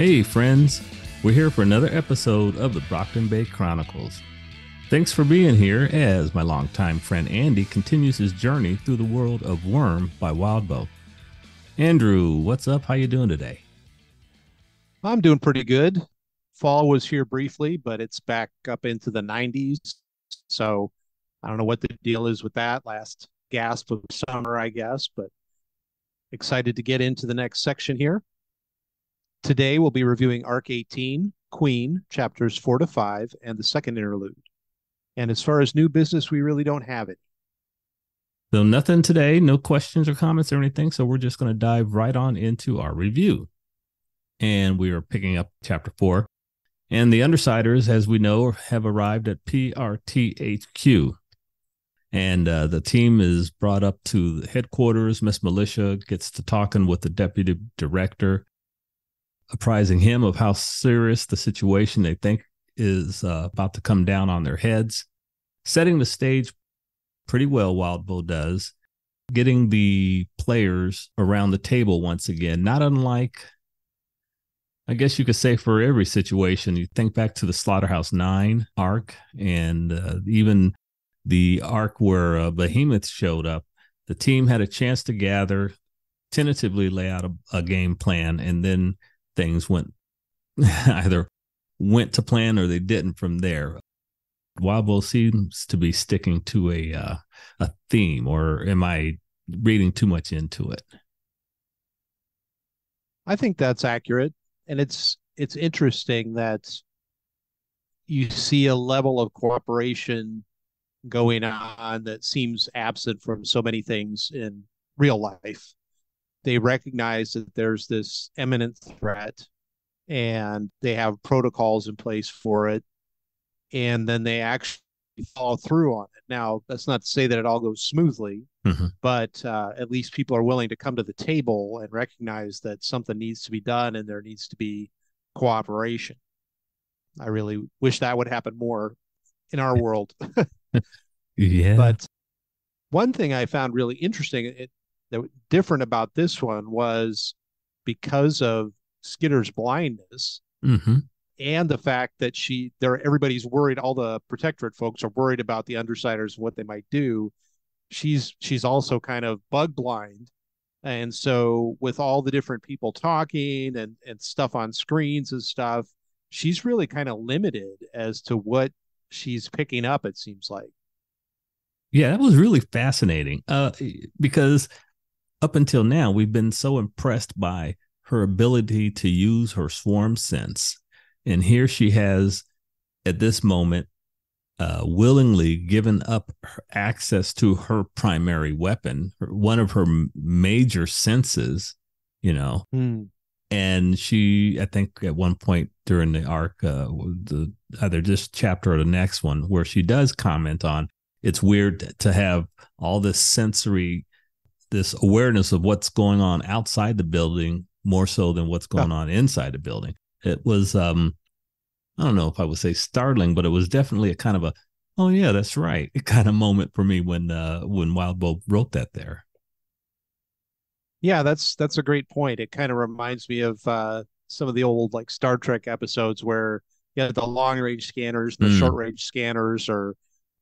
Hey, friends. We're here for another episode of the Brockton Bay Chronicles. Thanks for being here as my longtime friend Andy continues his journey through the world of Worm by Wildbow. Andrew, what's up? How you doing today? I'm doing pretty good. Fall was here briefly, but it's back up into the 90s. So I don't know what the deal is with that last gasp of summer, I guess, but excited to get into the next section here. Today we'll be reviewing Arc 18, Queen, chapters 4 to 5, and the second interlude. And as far as new business, we really don't have it. So, nothing today, no questions or comments or anything. So, we're just going to dive right on into our review. And we are picking up chapter 4. And the Undersiders, as we know, have arrived at PRTHQ. And uh, the team is brought up to the headquarters. Miss Militia gets to talking with the deputy director, apprising him of how serious the situation they think is uh, about to come down on their heads, setting the stage pretty well. Wildbow does, getting the players around the table once again, not unlike I guess you could say for every situation, you think back to the Slaughterhouse Nine arc and uh, even the arc where uh, Behemoth showed up. The team had a chance to gather, tentatively lay out a, a game plan, and then things went either went to plan or they didn't from there. Wildbow seems to be sticking to a uh, a theme, or am I reading too much into it? I think that's accurate and it's it's interesting that you see a level of cooperation going on that seems absent from so many things in real life. They recognize that there's this imminent threat and they have protocols in place for it. And then they actually follow through on it. Now, that's not to say that it all goes smoothly, mm-hmm. but uh, at least people are willing to come to the table and recognize that something needs to be done and there needs to be cooperation. I really wish that would happen more in our world. yeah. But one thing I found really interesting, it, that different about this one was because of Skitter's blindness. Mm-hmm. and the fact that she there everybody's worried all the protectorate folks are worried about the undersiders and what they might do. She's she's also kind of bug blind. And so with all the different people talking and and stuff on screens and stuff she's really kind of limited as to what she's picking up it seems like. Yeah that was really fascinating. Uh because up until now we've been so impressed by her ability to use her swarm sense and here she has, at this moment, uh, willingly given up access to her primary weapon, one of her major senses, you know. Mm. And she, I think, at one point during the arc, uh, the either this chapter or the next one, where she does comment on it's weird to have all this sensory, this awareness of what's going on outside the building more so than what's going on inside the building it was um I don't know if I would say startling, but it was definitely a kind of a oh yeah, that's right kind of moment for me when uh when Wildbow wrote that there. Yeah, that's that's a great point. It kind of reminds me of uh some of the old like Star Trek episodes where you had the long range scanners, the mm. short range scanners, or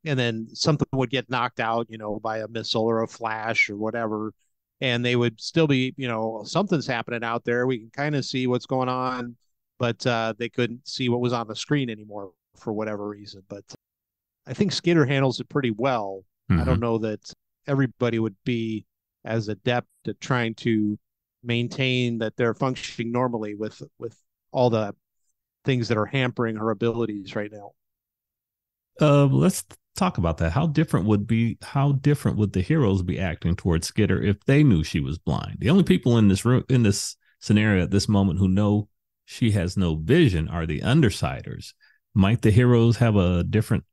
and then something would get knocked out, you know, by a missile or a flash or whatever, and they would still be, you know, something's happening out there. We can kind of see what's going on, but uh, they couldn't see what was on the screen anymore for whatever reason. But I think Skitter handles it pretty well. Mm-hmm. I don't mm-hmm. know that everybody would be as adept at trying to maintain that they're functioning normally with with all the things that are hampering her abilities right now. Uh, let's talk about that. How different would be how different would the heroes be acting towards Skitter if they knew she was blind? The only people in this room in this scenario at this moment who know she has no vision are the undersiders. Might the heroes have a different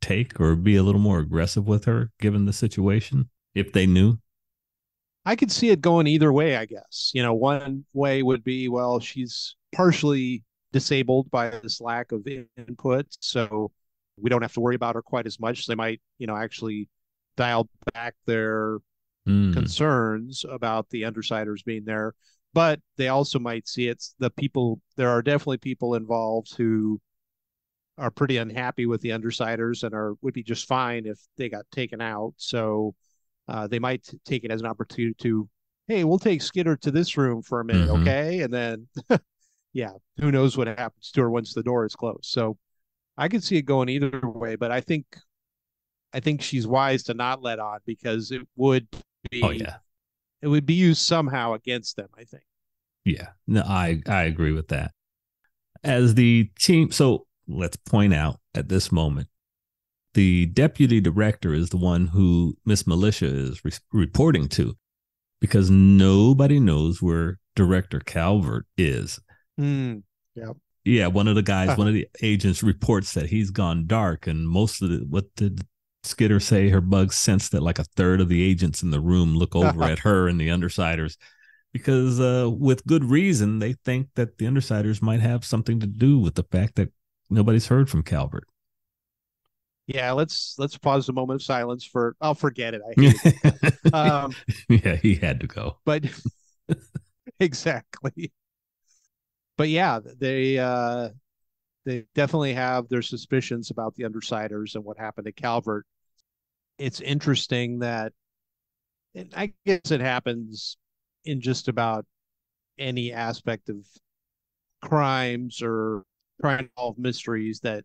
take or be a little more aggressive with her given the situation if they knew? I could see it going either way, I guess. You know, one way would be well, she's partially disabled by this lack of input. So we don't have to worry about her quite as much. They might, you know, actually dial back their mm. concerns about the undersiders being there. but they also might see it's the people there are definitely people involved who are pretty unhappy with the undersiders and are would be just fine if they got taken out so uh, they might take it as an opportunity to hey we'll take skitter to this room for a minute mm-hmm. okay and then yeah who knows what happens to her once the door is closed so i could see it going either way but i think i think she's wise to not let on because it would be oh yeah it would be used somehow against them, I think. Yeah. No, I I agree with that. As the team so let's point out at this moment the deputy director is the one who Miss Militia is re- reporting to because nobody knows where director Calvert is. Mm, yeah. Yeah, one of the guys, one of the agents reports that he's gone dark and most of the what did Skitter say her bugs sense that like a third of the agents in the room look over at her and the undersiders because uh, with good reason they think that the undersiders might have something to do with the fact that nobody's heard from Calvert. Yeah, let's let's pause a moment of silence for I'll forget it. I um, yeah, he had to go. But exactly. But yeah, they uh they definitely have their suspicions about the undersiders and what happened to Calvert. It's interesting that and I guess it happens in just about any aspect of crimes or trying to solve mysteries that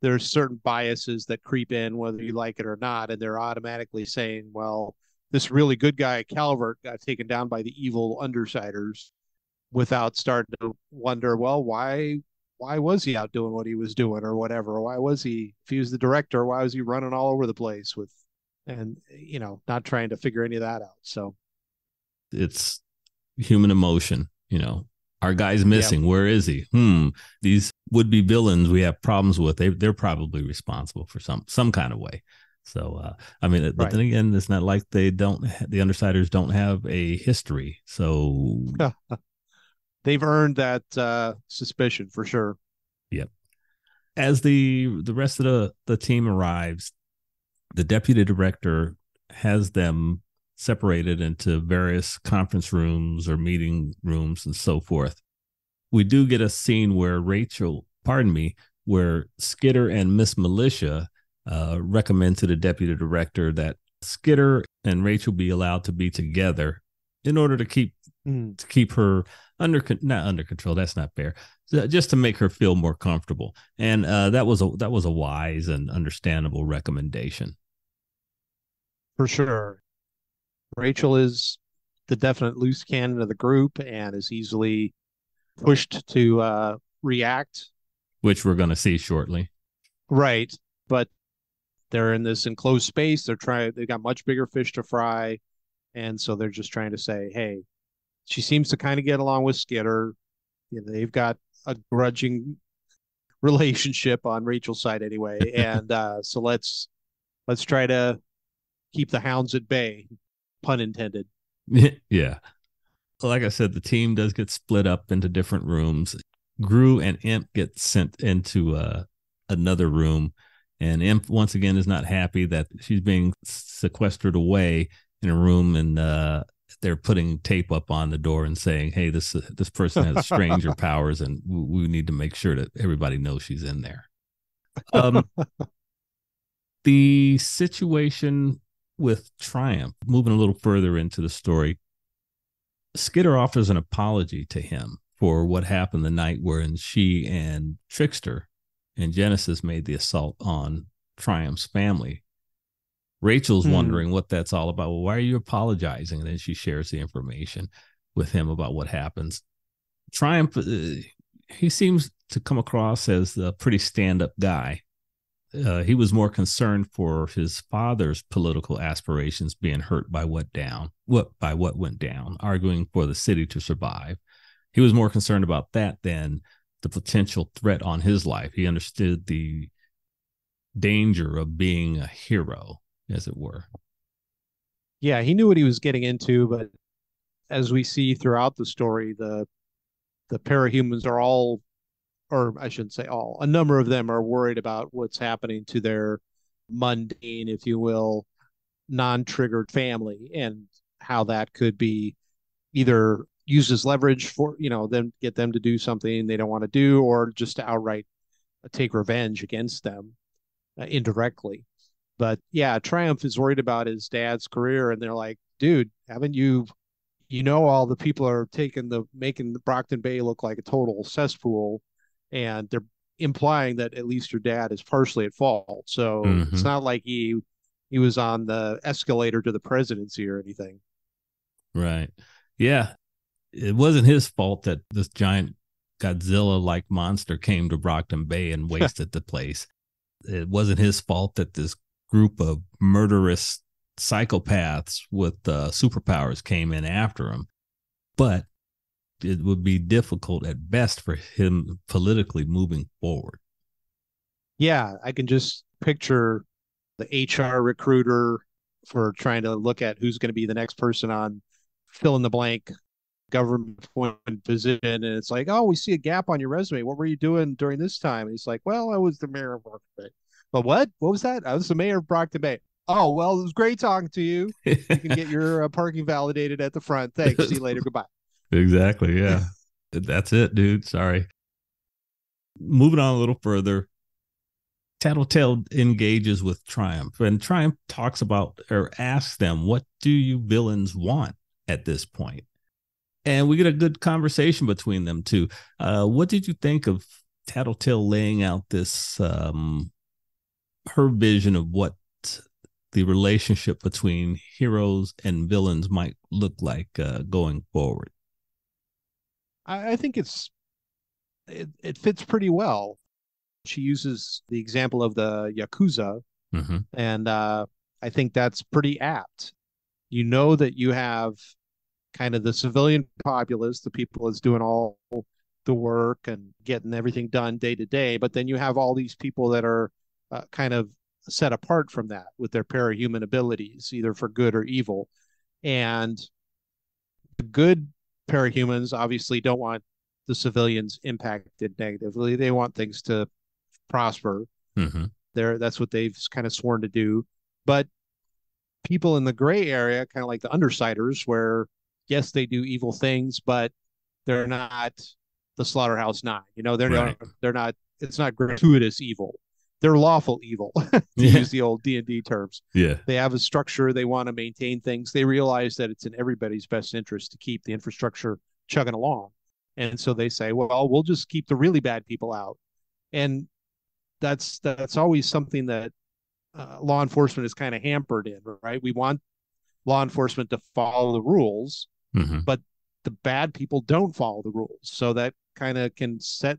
there's certain biases that creep in whether you like it or not and they're automatically saying well this really good guy calvert got taken down by the evil undersiders without starting to wonder well why why was he out doing what he was doing or whatever? Why was he if he was the director why was he running all over the place with and you know not trying to figure any of that out so. It's human emotion you know. Our guy's missing. Yeah. where is he? Hmm. These would be villains we have problems with they, they're probably responsible for some some kind of way. So uh, i mean but right. then again it's not like they don't the undersiders don't have a history so they've earned that uh, suspicion for sure yep as the the rest of the the team arrives the deputy director has them separated into various conference rooms or meeting rooms and so forth. We do get a scene where Rachel, pardon me, where Skitter and Miss Militia uh, recommend to the deputy director that Skitter and Rachel be allowed to be together in order to keep mm. to keep her under not under control. That's not fair. Just to make her feel more comfortable, and uh, that was a that was a wise and understandable recommendation for sure. Rachel is the definite loose cannon of the group and is easily pushed to uh, react, which we're going to see shortly. Right, but they're in this enclosed space. They're trying. They've got much bigger fish to fry, and so they're just trying to say, "Hey, she seems to kind of get along with Skitter. You know, they've got a grudging relationship on Rachel's side anyway, and uh, so let's let's try to keep the hounds at bay, pun intended. yeah. Like I said, the team does get split up into different rooms. Grue and Imp get sent into uh, another room, and Imp once again is not happy that she's being sequestered away in a room, and uh, they're putting tape up on the door and saying, "Hey, this uh, this person has stranger powers, and we, we need to make sure that everybody knows she's in there." Um, the situation with Triumph, moving a little further into the story, Skitter offers an apology to him for what happened the night wherein she and Trickster and Genesis made the assault on Triumph's family. Rachel's hmm. wondering what that's all about. Well, why are you apologizing? And then she shares the information with him about what happens. Triumph, uh, he seems to come across as a pretty stand up guy uh, he was more concerned for his father's political aspirations being hurt by what down what by what went down arguing for the city to survive he was more concerned about that than the potential threat on his life he understood the danger of being a hero as it were. Yeah he knew what he was getting into but as we see throughout the story the the parahumans are all or I shouldn't say all, a number of them are worried about what's happening to their mundane, if you will, non triggered family and how that could be either used as leverage for you know them get them to do something they don't want to do or just to outright take revenge against them uh, indirectly but yeah triumph is worried about his dad's career and they're like dude haven't you you know all the people are taking the making the brockton bay look like a total cesspool and they're implying that at least your dad is partially at fault so mm-hmm. it's not like he he was on the escalator to the presidency or anything right yeah it wasn't his fault that this giant Godzilla like monster came to Brockton Bay and wasted the place. It wasn't his fault that this group of murderous psychopaths with uh, superpowers came in after him. But it would be difficult at best for him politically moving forward. Yeah, I can just picture the HR recruiter for trying to look at who's going to be the next person on fill in the blank government position and it's like oh we see a gap on your resume what were you doing during this time and he's like well i was the mayor of bay but what? What was that? I was the mayor of brockton bay oh well it was great talking to you. You can get your uh, parking validated at the front. Thanks. See you later. Goodbye. Exactly. Yeah. That's it dude. Sorry. Moving on a little further. Tattletale engages with Triumph, and Triumph talks about or asks them, What do you villains want at this point? and we get a good conversation between them too. Uh, what did you think of Tattletale laying out this um, her vision of what the relationship between heroes and villains might look like uh, going forward? I, I think it's it, it fits pretty well. She uses the example of the yakuza, mm-hmm. and uh, I think that's pretty apt. You know that you have kind of the civilian populace, the people that's doing all the work and getting everything done day to day. But then you have all these people that are uh, kind of set apart from that with their parahuman abilities, either for good or evil. And the good parahumans obviously don't want the civilians impacted negatively. They want things to prosper. Mm-hmm. There, that's what they've kind of sworn to do. But people in the gray area, kind of like the undersiders, where yes, they do evil things, but they're not the slaughterhouse nine. You know, they're right. not they're not it's not gratuitous evil. They're lawful evil, to yeah. use the old D and D terms. Yeah. They have a structure, they want to maintain things. They realize that it's in everybody's best interest to keep the infrastructure chugging along. And so they say, well, we'll just keep the really bad people out. And that's that's always something that uh, law enforcement is kind of hampered in, right? We want law enforcement to follow the rules, mm-hmm. but the bad people don't follow the rules. So that kind of can set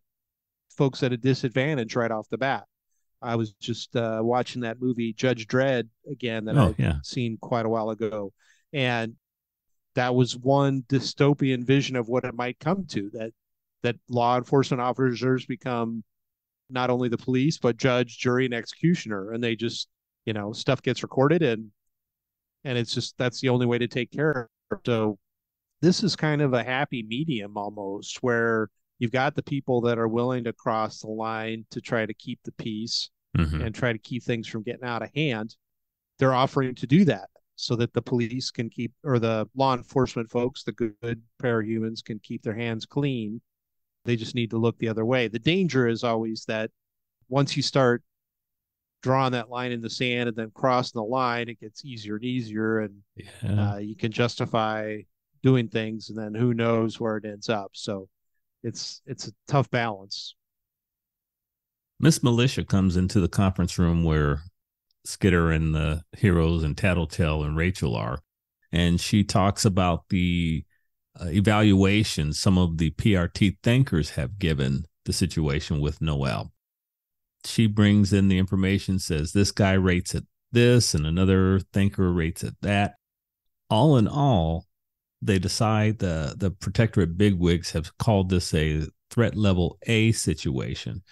folks at a disadvantage right off the bat. I was just uh, watching that movie Judge Dredd again that oh, I've yeah. seen quite a while ago, and that was one dystopian vision of what it might come to that that law enforcement officers become not only the police but judge, jury, and executioner, and they just you know stuff gets recorded and and it's just that's the only way to take care of. It. So this is kind of a happy medium almost where you've got the people that are willing to cross the line to try to keep the peace mm-hmm. and try to keep things from getting out of hand they're offering to do that so that the police can keep or the law enforcement folks the good parahumans can keep their hands clean they just need to look the other way the danger is always that once you start drawing that line in the sand and then crossing the line it gets easier and easier and yeah. uh, you can justify doing things and then who knows where it ends up so it's it's a tough balance. Miss militia comes into the conference room where skitter and the heroes and tattletale and rachel are and she talks about the uh, evaluation some of the prt thinkers have given the situation with noel. She brings in the information says this guy rates it this and another thinker rates it that. All in all they decide the the protectorate bigwigs have called this a threat level A situation.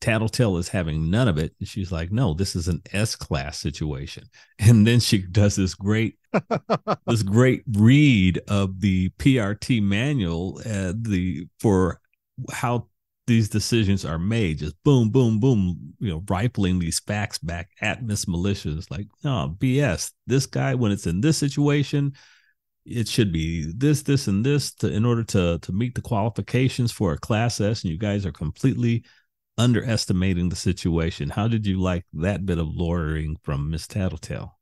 Tattletale is having none of it. And she's like, no, this is an S class situation. And then she does this great, this great read of the PRT manual, uh, the for how these decisions are made. Just boom, boom, boom, you know, rifling these facts back at Miss Militia. It's like, no, BS. This guy, when it's in this situation, it should be this, this, and this to, in order to to meet the qualifications for a class S, and you guys are completely underestimating the situation. How did you like that bit of lawyering from Miss Tattletale?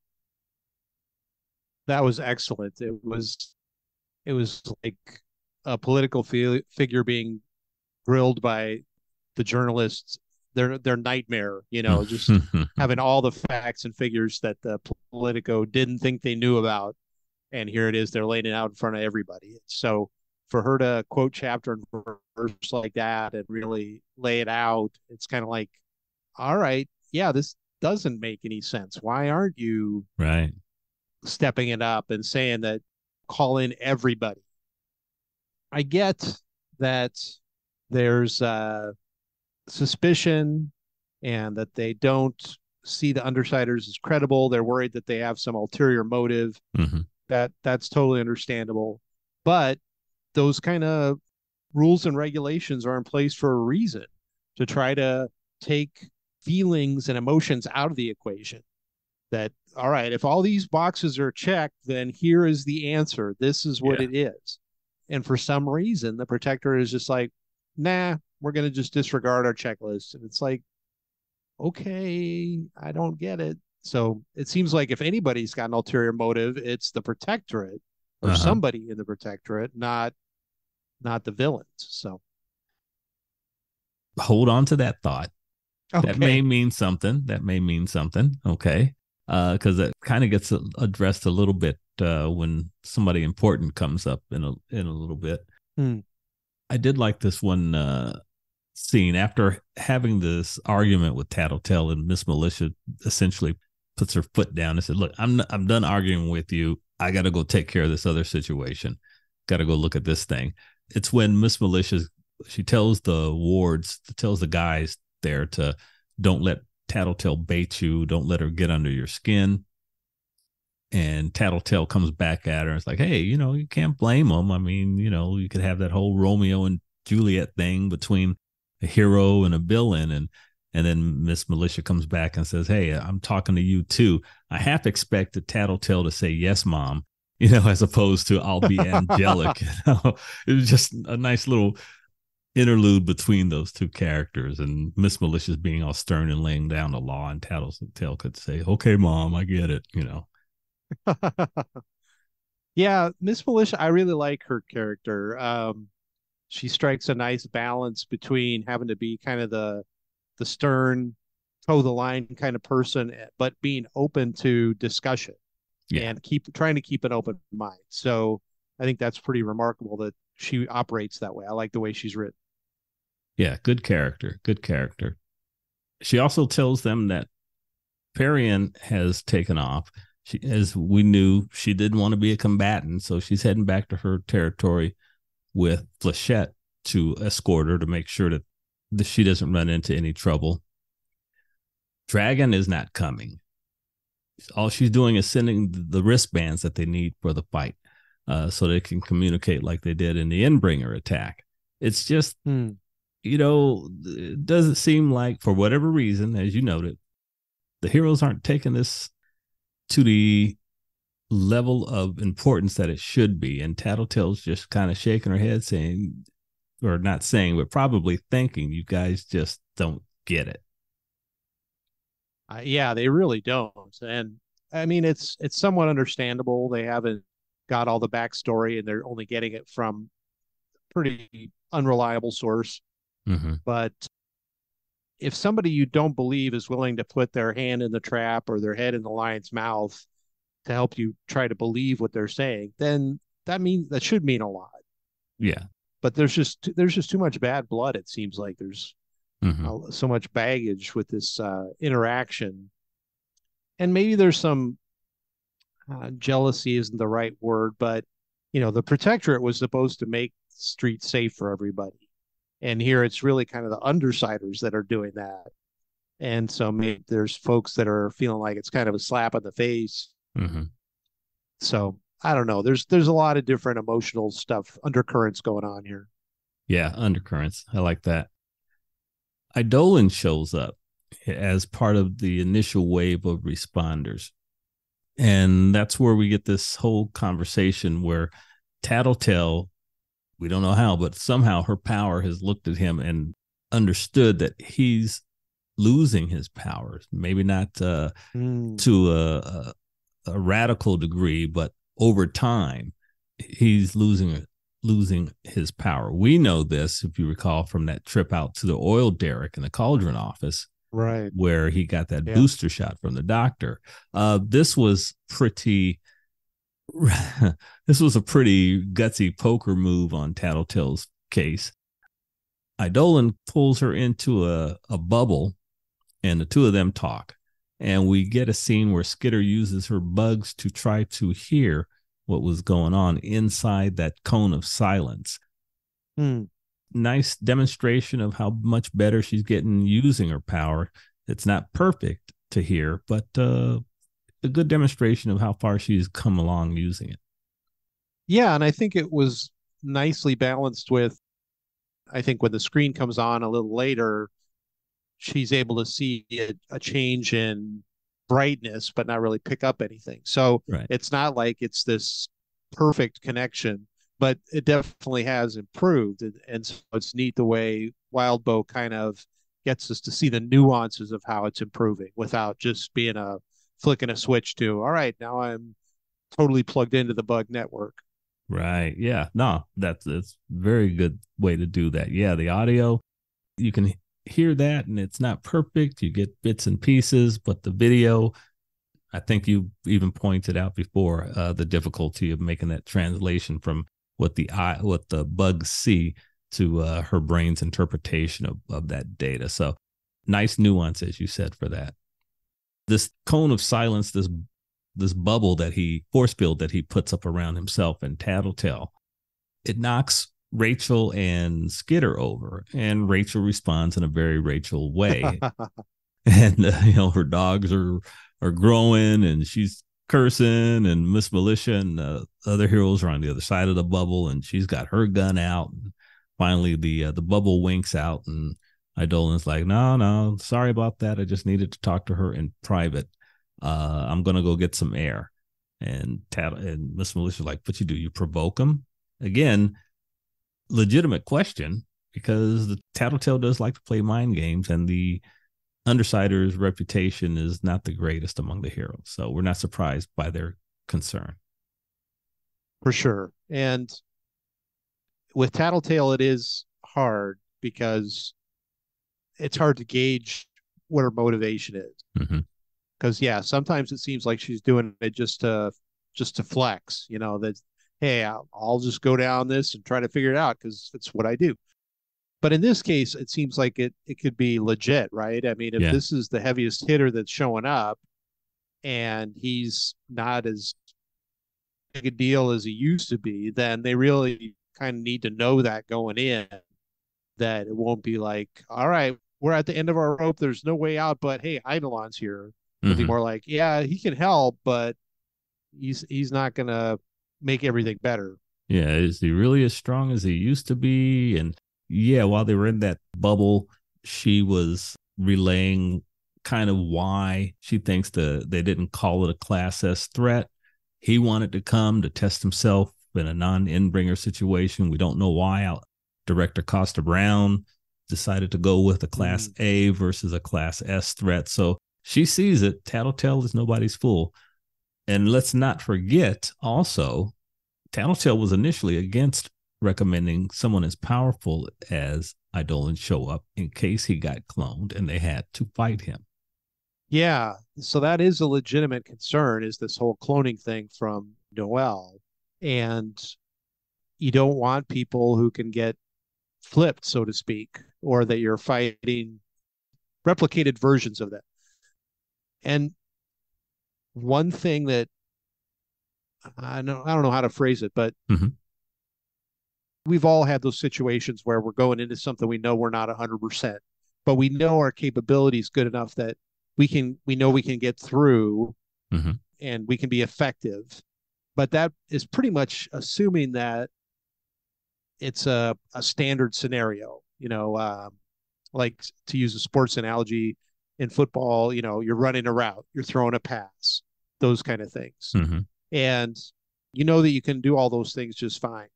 That was excellent. It was it was like a political fi- figure being grilled by the journalists their their nightmare you know just having all the facts and figures that the politico didn't think they knew about and here it is they're laying it out in front of everybody. So for her to quote chapter and verse like that and really lay it out it's kind of like all right yeah this doesn't make any sense. Why aren't you right. stepping it up and saying that call in everybody? I get that there's uh suspicion and that they don't see the undersiders as credible. They're worried that they have some ulterior motive. Mm-hmm. That that's totally understandable. But those kind of rules and regulations are in place for a reason to try to take feelings and emotions out of the equation. That all right if all these boxes are checked then here is the answer. This is what yeah. it is. And for some reason the protector is just like nah we're going to just disregard our checklist. And it's like okay i don't get it so it seems like if anybody's got an ulterior motive it's the protectorate or uh-huh. somebody in the protectorate not not the villains so. Hold on to that thought. Okay. that may mean something. That may mean something. Okay. Because uh, it kind of gets addressed a little bit uh, when somebody important comes up in a in a little bit. Hmm. i did like this one uh, scene. After having this argument with Tattletale and Miss Militia essentially puts her foot down and said, "Look, I'm I'm done arguing with you. I got to go take care of this other situation. Got to go look at this thing." It's when Miss Militia she tells the wards, tells the guys there to don't let Tattletale bait you, don't let her get under your skin. And Tattletale comes back at her and it's like, hey, you know, you can't blame them. I mean, you know, you could have that whole Romeo and Juliet thing between a hero and a villain and and then Miss Militia comes back and says, "Hey, I'm talking to you too. I half expect expected Tattletale to say yes, mom, you know, as opposed to I'll be angelic. you know? It was just a nice little interlude between those two characters, and Miss Militia's being all stern and laying down the law, and Tattletale could say, "Okay, mom, I get it," you know. yeah, Miss Militia, I really like her character. Um, she strikes a nice balance between having to be kind of the the stern toe the line kind of person eh, but being open to discussion yeah. and keep trying to keep an open mind. So i think that's pretty remarkable that she operates that way. I like the way she's written yeah good character good character. She also tells them that Parian has taken off. She as we knew she didn't want to be a combatant so she's heading back to her territory with Flechette to escort her to make sure that the, she doesn't run into any trouble. Dragon is not coming. All she's doing is sending the wristbands that they need for the fight uh, so they can communicate like they did in the Endbringer attack. It's just, hmm. you know, it doesn't seem like, for whatever reason, as you noted, the heroes aren't taking this to the level of importance that it should be. And Tattletale's just kind of shaking her head, saying, or not saying, but probably thinking, you guys just don't get it. Uh, yeah, they really don't. And I mean, it's it's somewhat understandable. They haven't got all the backstory, and they're only getting it from pretty unreliable source. Mm-hmm. But if somebody you don't believe is willing to put their hand in the trap or their head in the lion's mouth to help you try to believe what they're saying, then that means that should mean a lot. Yeah. But there's just there's just too much bad blood. It seems like there's mm-hmm. so much baggage with this uh, interaction, and maybe there's some uh, jealousy isn't the right word, but you know the protectorate was supposed to make the street safe for everybody, and here it's really kind of the undersiders that are doing that. And so maybe there's folks that are feeling like it's kind of a slap in the face Mm-hmm. So I don't know. There's there's a lot of different emotional stuff, undercurrents going on here. Yeah, undercurrents. I like that. Eidolon shows up as part of the initial wave of responders. And that's where we get this whole conversation where Tattletale, we don't know how, but somehow her power has looked at him and understood that he's losing his powers. Maybe not uh, mm. to a, a, a radical degree, but over time, he's losing losing his power. We know this, if you recall, from that trip out to the oil derrick in the Cauldron office, right, where he got that yeah. booster shot from the doctor. Uh, this was pretty. this was a pretty gutsy poker move on Tattletale's case. Eidolon pulls her into a, a bubble, and the two of them talk. And we get a scene where Skitter uses her bugs to try to hear what was going on inside that cone of silence. Hmm. Nice demonstration of how much better she's getting using her power. It's not perfect to hear, but uh, a good demonstration of how far she's come along using it. Yeah, and I think it was nicely balanced with I think when the screen comes on a little later, she's able to see a, a change in brightness, but not really pick up anything. So right. it's not like it's this perfect connection, but it definitely has improved. And, and so it's neat the way Wildbow kind of gets us to see the nuances of how it's improving without just being a flicking a switch to, all right, now I'm totally plugged into the bug network. Right. Yeah. No, that's that's very good way to do that. Yeah, the audio you can hear that and it's not perfect. You get bits and pieces, but the video, I think you even pointed out before uh, the difficulty of making that translation from what the eye, what the bugs see to uh, her brain's interpretation of, of that data. So nice nuance, as you said, for that. This cone of silence, this this bubble that he force field that he puts up around himself and Tattletale, it knocks Rachel and Skitter over, and Rachel responds in a very Rachel way. and uh, you know her dogs are are growing, and she's cursing, and Miss Militia and the other heroes are on the other side of the bubble, and she's got her gun out. And finally, the uh, the bubble winks out, and Eidolon's like, "No, no, sorry about that. I just needed to talk to her in private. Uh, I'm gonna go get some air." And Tat and Miss Militia's like, "What you do? You provoke him again?" Legitimate question because the Tattletale does like to play mind games, and the Undersider's reputation is not the greatest among the heroes. So we're not surprised by their concern. For sure. And with Tattletale, it is hard because it's hard to gauge what her motivation is. Because mm-hmm. yeah, sometimes it seems like she's doing it just to just to flex, you know, that hey, I'll, just go down this and try to figure it out because it's what I do. But in this case, it seems like it it could be legit, right? I mean, if yeah. this is the heaviest hitter that's showing up, and he's not as big a deal as he used to be, then they really kind of need to know that going in, that it won't be like, all right, we're at the end of our rope. There's no way out, but hey, Eidolon's here. It'll mm-hmm. be more like, yeah, he can help, but he's he's not gonna make everything better. Yeah, is he really as strong as he used to be? And yeah, while they were in that bubble, she was relaying kind of why she thinks the they didn't call it a class S threat. He wanted to come to test himself in a non-Endbringer situation. We don't know why. Out Director Costa Brown decided to go with a class mm. A versus a class S threat. So she sees it. Tattletale is nobody's fool. And let's not forget also, Tattletale was initially against recommending someone as powerful as Eidolon show up in case he got cloned and they had to fight him. Yeah, so that is a legitimate concern is this whole cloning thing from Noel. And you don't want people who can get flipped, so to speak, or that you're fighting replicated versions of them. And one thing that I know I don't know how to phrase it, but mm-hmm. we've all had those situations where we're going into something we know we're not hundred percent, but we know our capability is good enough that we can we know we can get through mm-hmm. and we can be effective. But that is pretty much assuming that it's a, a standard scenario, you know, um, like to use a sports analogy in football, you know, you're running a route, you're throwing a pass those kind of things. Mm-hmm. And you know that you can do all those things just fine.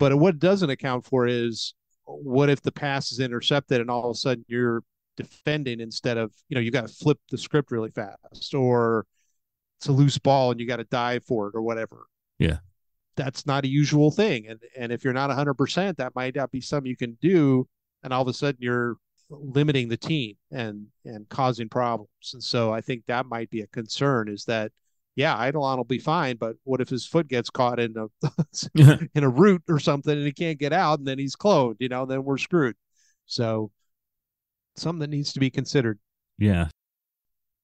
But what it doesn't account for is what if the pass is intercepted and all of a sudden you're defending instead of, you know, you got to flip the script really fast or it's a loose ball and you got to dive for it or whatever. Yeah. That's not a usual thing. And and if you're not 100%, that might not be something you can do and all of a sudden you're limiting the team and and causing problems. And so I think that might be a concern is that yeah, Eidolon will be fine, but what if his foot gets caught in a in a root or something and he can't get out and then he's cloned, you know, then we're screwed. So something that needs to be considered. Yeah.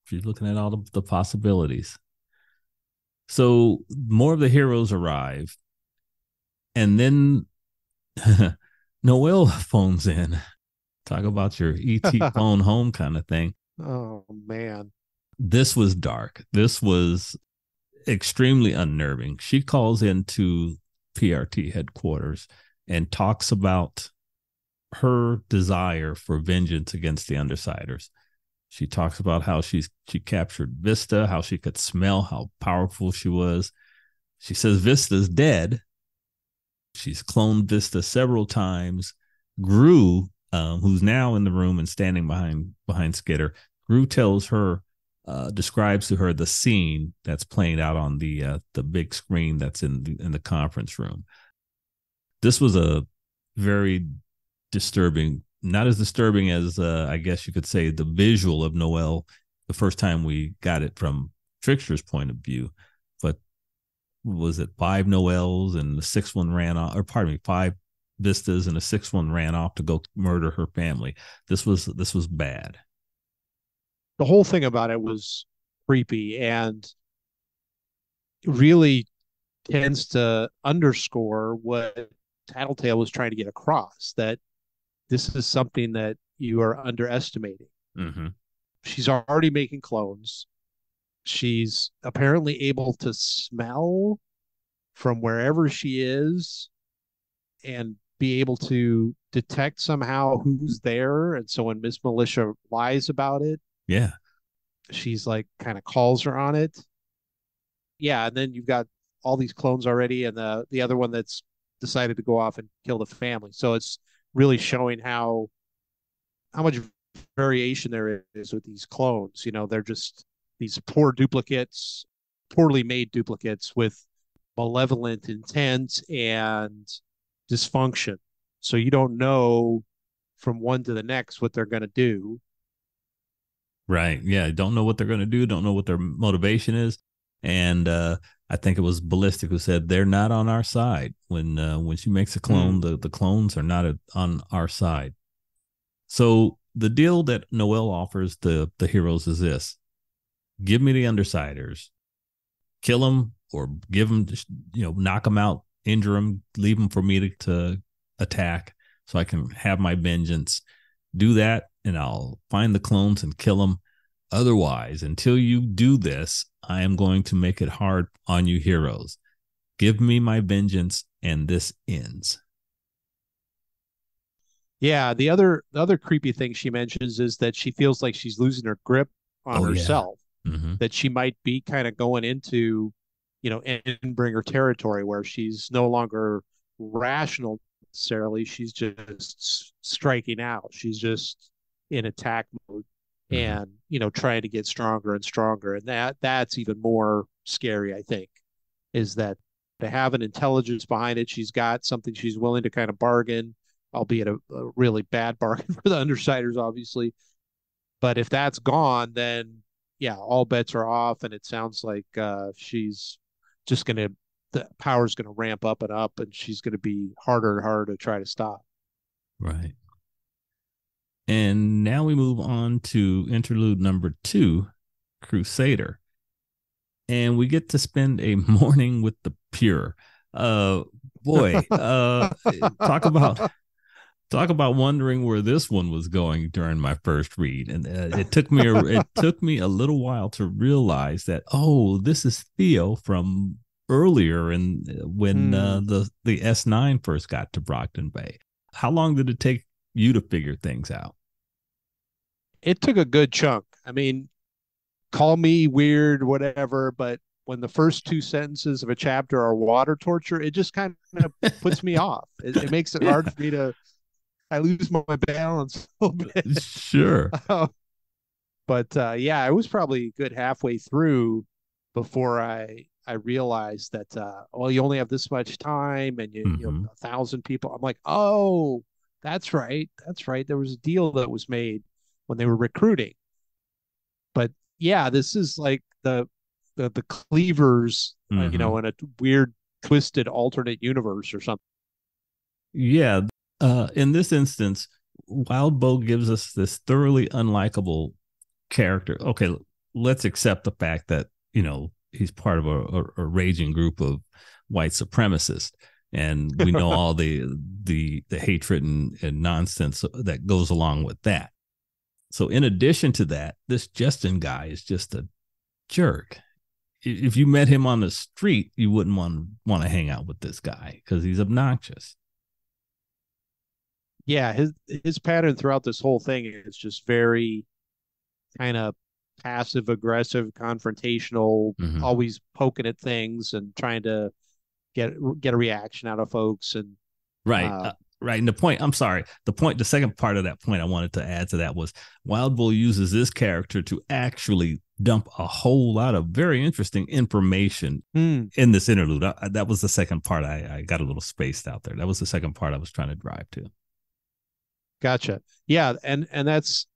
If you're looking at all the, the possibilities. So more of the heroes arrive. And then Noel phones in. Talk about your ET phone home kind of thing. Oh man. This was dark. This was extremely unnerving. She calls into PRT headquarters and talks about her desire for vengeance against the undersiders. She talks about how she's she captured Vista, how she could smell how powerful she was. She says Vista's dead. She's cloned Vista several times. Grue, um, who's now in the room and standing behind behind Skitter, Grue tells her, uh, describes to her the scene that's playing out on the uh, the big screen that's in the, in the conference room. This was a very disturbing, not as disturbing as uh, I guess you could say the visual of Noel the first time we got it from Trickster's point of view, but was it five Noels and the sixth one ran off, or pardon me, five Vistas and a sixth one ran off to go murder her family. This was this was bad. The whole thing about it was creepy and really tends to underscore what Tattletale was trying to get across that this is something that you are underestimating. Mm-hmm. She's already making clones. She's apparently able to smell from wherever she is and be able to detect somehow who's there. And so when Miss Militia lies about it, yeah, she's like kind of calls her on it. Yeah, and then you've got all these clones already, and the the other one that's decided to go off and kill the family. So it's really showing how how much variation there is with these clones. You know, they're just these poor duplicates, poorly made duplicates with malevolent intent and dysfunction. So you don't know from one to the next what they're going to do. Right. Yeah. Don't know what they're going to do. Don't know what their motivation is. And uh, I think it was Ballistic who said they're not on our side. When uh, when she makes a clone, mm. the, the clones are not on our side. So the deal that Noel offers the the heroes is this: give me the undersiders, kill them, or give them, you know, knock them out, injure them, leave them for me to, to attack, so I can have my vengeance. Do that, and I'll find the clones and kill them. Otherwise, until you do this, I am going to make it hard on you, heroes. Give me my vengeance, and this ends. Yeah, the other the other creepy thing she mentions is that she feels like she's losing her grip on oh, herself. Yeah. Mm-hmm. That she might be kind of going into, you know, Endbringer territory where she's no longer rational necessarily. She's just striking out. She's just in attack mode mm-hmm. and you know trying to get stronger and stronger and that that's even more scary i think is that to have an intelligence behind it she's got something she's willing to kind of bargain albeit a, a really bad bargain for the undersiders obviously but if that's gone then yeah all bets are off and it sounds like uh, she's just going to the power is going to ramp up and up and she's going to be harder and harder to try to stop right and now we move on to interlude number two, Crusader. And we get to spend a morning with the pure. Uh boy, uh talk about talk about wondering where this one was going during my first read and uh, it took me a, it took me a little while to realize that oh this is theo from earlier in uh, when uh, hmm. the the s9 first got to brockton bay how long did it take you to figure things out it took a good chunk. I mean, call me weird, whatever, but when the first two sentences of a chapter are water torture, it just kind of puts me off. It, it, makes it hard for me to. I lose my balance a little bit. Sure. Uh, but uh, yeah, I was probably a good halfway through before I I realized that uh, well, you only have this much time, and you, mm-hmm. you know a thousand people. I'm like, oh, that's right, that's right. There was a deal that was made when they were recruiting. But yeah, this is like the the the cleavers, mm-hmm. uh, you know, mm-hmm. in a weird, twisted alternate universe or something. Yeah, uh, in this instance, Wildbow gives us this thoroughly unlikable character. Okay, let's accept the fact that you know he's part of a, a, a raging group of white supremacists. And we know all the the the hatred and, and nonsense that goes along with that. So in addition to that this justin guy is just a jerk. If you met him on the street you wouldn't want want to hang out with this guy because he's obnoxious yeah his his pattern throughout this whole thing is just very kind of passive aggressive confrontational mm-hmm. always poking at things and trying to get get a reaction out of folks and right uh, uh, right and the point i'm sorry the point the second part of that point i wanted to add to that was Wildbow uses this character to actually dump a whole lot of very interesting information mm. in this interlude I, that was the second part I, I got a little spaced out there that was the second part i was trying to drive to gotcha yeah and and that's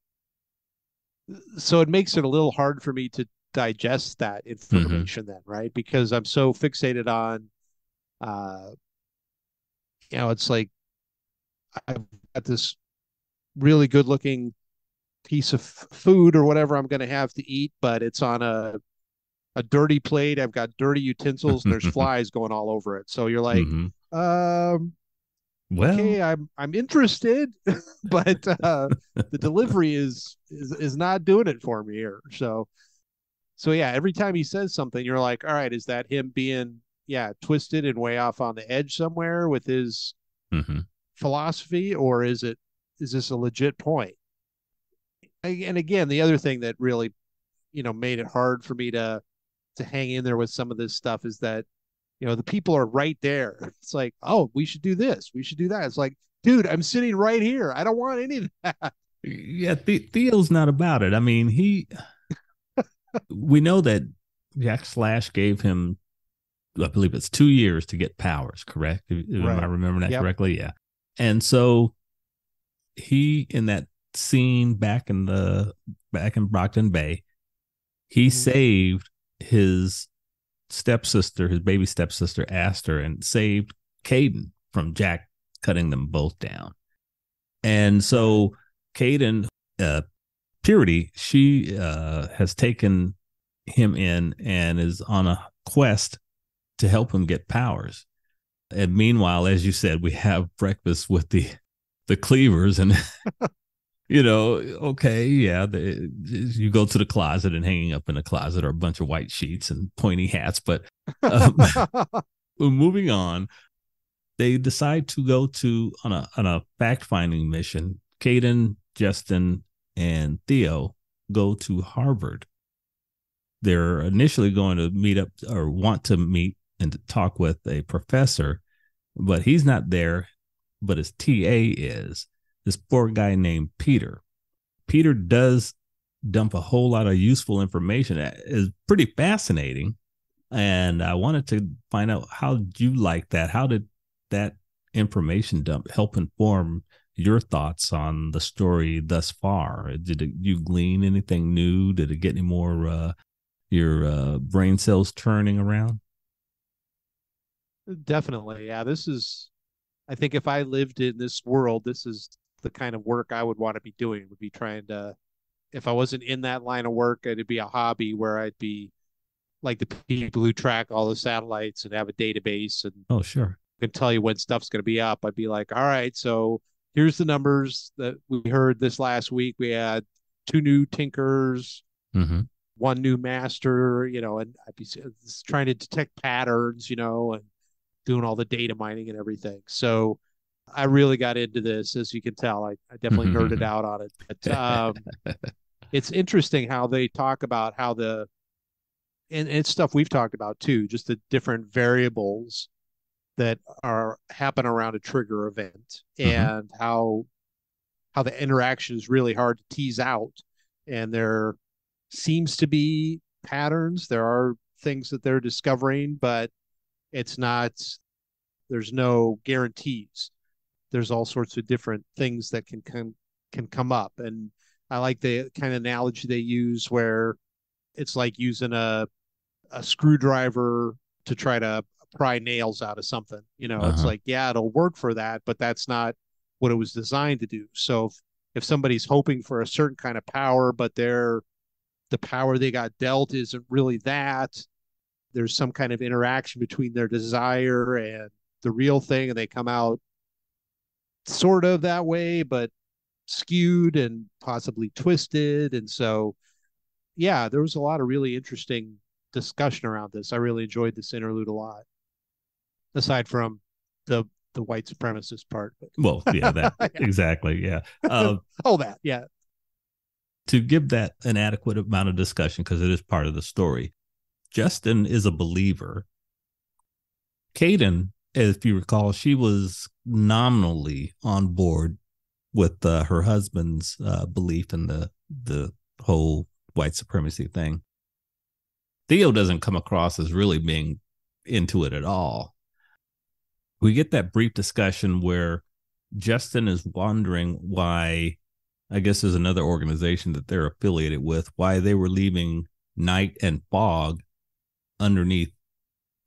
so it makes it a little hard for me to digest that mm-hmm. information mm-hmm. then right because i'm so fixated on uh you know it's like i've got this really good looking piece of food or whatever i'm going to have to eat but it's on a a dirty plate i've got dirty utensils and there's flies going all over it so you're like mm-hmm. um well, okay, I'm I'm interested, but uh, the delivery is, is is not doing it for me here. So, so yeah, every time he says something, you're like, all right, is that him being yeah twisted and way off on the edge somewhere with his mm-hmm. philosophy, or is it is this a legit point? And again, the other thing that really, you know, made it hard for me to to hang in there with some of this stuff is that you know the people are right there. It's like oh we should do this. We should do that. It's like dude i'm sitting right here. I don't want any of that. Yeah the- theo's not about it. I mean he we know that jack slash gave him i believe it's two years to get powers correct? Right. am i remembering that yep. correctly? Yeah. And so he in that scene back in the back in brockton bay he mm-hmm. saved his stepsister, his baby stepsister, Aster and saved Kayden from Jack cutting them both down. And so Kayden, uh, Purity, she uh, has taken him in and is on a quest to help him get powers. And meanwhile, as you said, we have breakfast with the the cleavers and you know, okay, yeah, the, you go to the closet and hanging up in the closet are a bunch of white sheets and pointy hats. But um, moving on, they decide to go to on a on a fact finding mission. Kayden, Justin, and Theo go to Harvard. They're initially going to meet up or want to meet and to talk with a professor, but he's not there. But his TA is this poor guy named Peter. Peter does dump a whole lot of useful information. that is pretty fascinating. And I wanted to find out how you like that. How did that information dump help inform your thoughts on the story thus far? Did it, you glean anything new? Did it get any more uh, your uh, brain cells turning around? Definitely. Yeah. This is, I think if I lived in this world, this is the kind of work I would want to be doing would be trying to if I wasn't in that line of work, it'd be a hobby where I'd be like the people who track all the satellites and have a database and oh sure can tell you when stuff's going to be up. I'd be like, all right, so here's the numbers that we heard this last week. We had two new tinkers, mm-hmm. one new master, you know, and I'd be trying to detect patterns, you know, and doing all the data mining and everything. So I really got into this, as you can tell. I, I definitely nerded out on it. But um, it's interesting how they talk about how the and it's stuff we've talked about too, just the different variables that are happen around a trigger event mm-hmm. and how how the interaction is really hard to tease out and there seems to be patterns there are things that they're discovering but it's not there's no guarantees there's all sorts of different things that can come can come up. And i like the kind of analogy they use where it's like using a a screwdriver to try to pry nails out of something you know? Uh-huh. it's like yeah it'll work for that but that's not what it was designed to do. So if, if somebody's hoping for a certain kind of power but they're the power they got dealt isn't really that there's some kind of interaction between their desire and the real thing and they come out sort of that way but skewed and possibly twisted. And so yeah there was a lot of really interesting discussion around this. I really enjoyed this interlude a lot aside from the the white supremacist part well yeah that yeah. exactly yeah. Uh, oh that yeah. to give that an adequate amount of discussion because it is part of the story justin is a believer. Kayden if you recall, she was nominally on board with uh, her husband's uh, belief in the the whole white supremacy thing. Theo doesn't come across as really being into it at all. We get that brief discussion where Justin is wondering why, I guess there's another organization that they're affiliated with, why they were leaving Night and Fog underneath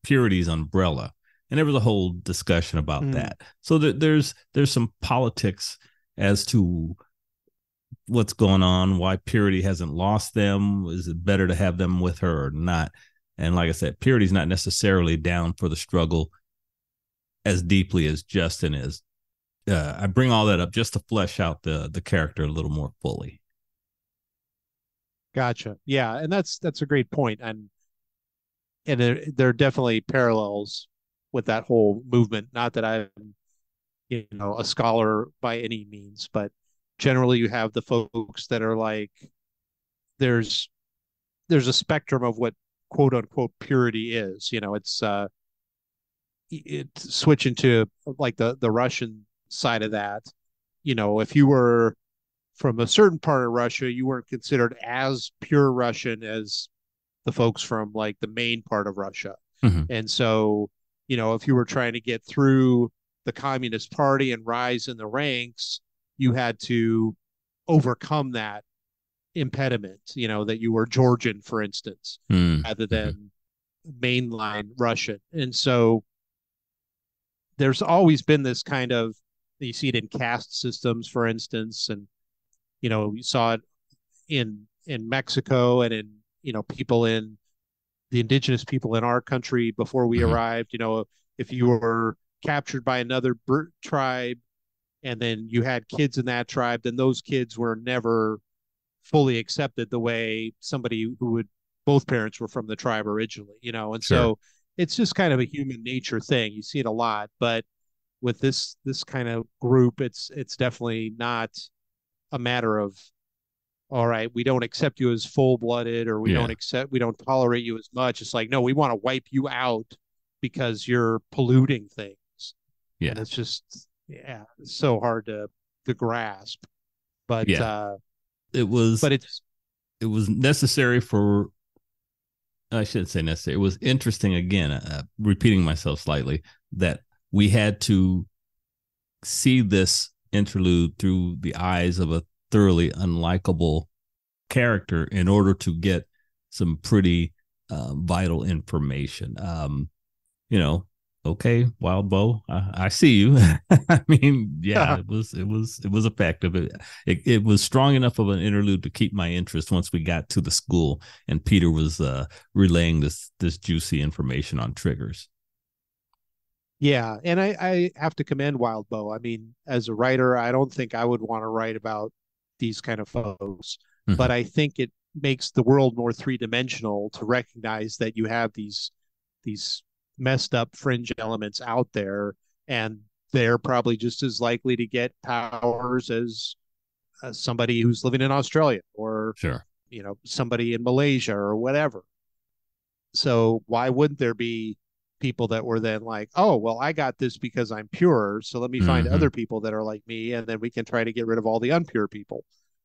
Purity's umbrella and there was a whole discussion about mm. that. So th- there's there's some politics as to what's going on, why Purity hasn't lost them. Is it better to have them with her or not? And like I said, Purity's not necessarily down for the struggle as deeply as Justin is. Uh, I bring all that up just to flesh out the the character a little more fully. Gotcha. Yeah, and that's that's a great point, and and there, there are definitely parallels with that whole movement. Not that I'm, you know, a scholar by any means, but generally you have the folks that are like, there's there's a spectrum of what quote unquote purity is. You know, it's uh, it's switching to like the the Russian side of that. You know, if you were from a certain part of Russia, you weren't considered as pure Russian as the folks from like the main part of Russia. Mm-hmm. And so you know, if you were trying to get through the Communist Party and rise in the ranks, you had to overcome that impediment, you know, that you were Georgian, for instance, mm. rather than mainline Russian. And so there's always been this kind of you see it in caste systems, for instance, and you know, you saw it in in Mexico and in you know people in the indigenous people in our country before we mm-hmm. arrived. You know, if you were captured by another tribe and then you had kids in that tribe, then those kids were never fully accepted the way somebody who would both parents were from the tribe originally, you know, and sure. so it's just kind of a human nature thing. You see it a lot, but with this this kind of group, it's it's definitely not a matter of all right, we don't accept you as full blooded or we yeah. don't accept, we don't tolerate you as much. It's like, no, we want to wipe you out because you're polluting things. Yeah. And it's just, yeah, it's so hard to, to grasp. But, yeah. uh, it was, but it's, it was necessary for, I shouldn't say necessary. It was interesting again, uh, repeating myself slightly, that we had to see this interlude through the eyes of a thoroughly unlikable character in order to get some pretty uh, vital information. Um, you know, okay, Wildbow, I, I see you. I mean, yeah, it was it was it was effective. It, it, it was strong enough of an interlude to keep my interest once we got to the school and Peter was uh, relaying this this juicy information on triggers. Yeah, and I, I have to commend Wildbow. I mean, as a writer, I don't think I would want to write about these kind of folks. Mm-hmm. But I think it makes the world more three dimensional to recognize that you have these these messed up fringe elements out there and they're probably just as likely to get powers as uh, somebody who's living in Australia or sure you know somebody in Malaysia or whatever. So why wouldn't there be people that were then like, oh well, I got this because I'm pure, so let me find mm-hmm. other people that are like me, and then we can try to get rid of all the unpure people.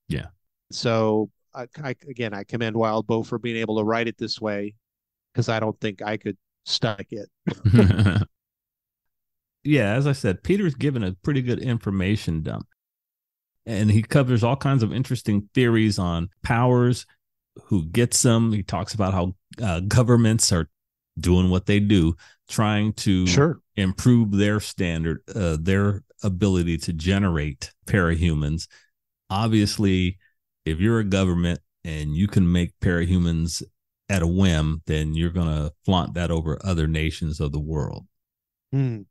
Yeah. So I, I again, I commend Wildbow for being able to write it this way because I don't think I could stomach it. yeah, as I said, Peter's given a pretty good information dump. And he covers all kinds of interesting theories on powers, who gets them. He talks about how uh, governments are doing what they do, trying to sure. improve their standard, uh, their ability to generate parahumans. Obviously, if you're a government and you can make parahumans at a whim, then you're going to flaunt that over other nations of the world. Hmm.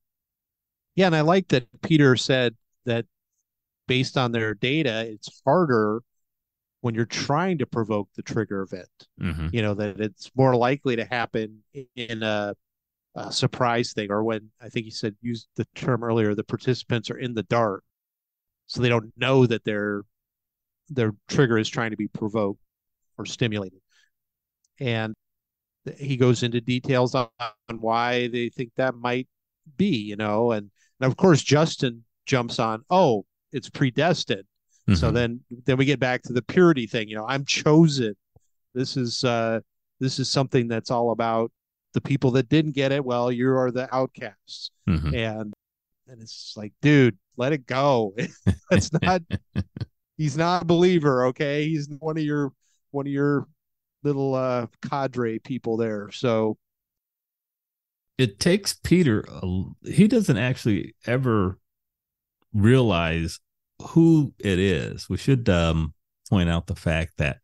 Yeah, and I like that Peter said that based on their data, it's harder when you're trying to provoke the trigger event. Mm-hmm. You know that it's more likely to happen in a, a, surprise thing, or when I think he said used the term earlier, the participants are in the dark, so they don't know that their their trigger is trying to be provoked or stimulated. And he goes into details on, on why they think that might be, you know, and and of course, Justin jumps on, oh, it's predestined. Mm-hmm. So then then we get back to the purity thing. You know, I'm chosen. This is uh this is something that's all about the people that didn't get it. Well, you are the outcasts. Mm-hmm. And and it's like, dude, let it go. It's not he's not a believer, okay? He's one of your one of your little uh cadre people there. So it takes Peter, he doesn't actually ever realize who it is. We should um, point out the fact that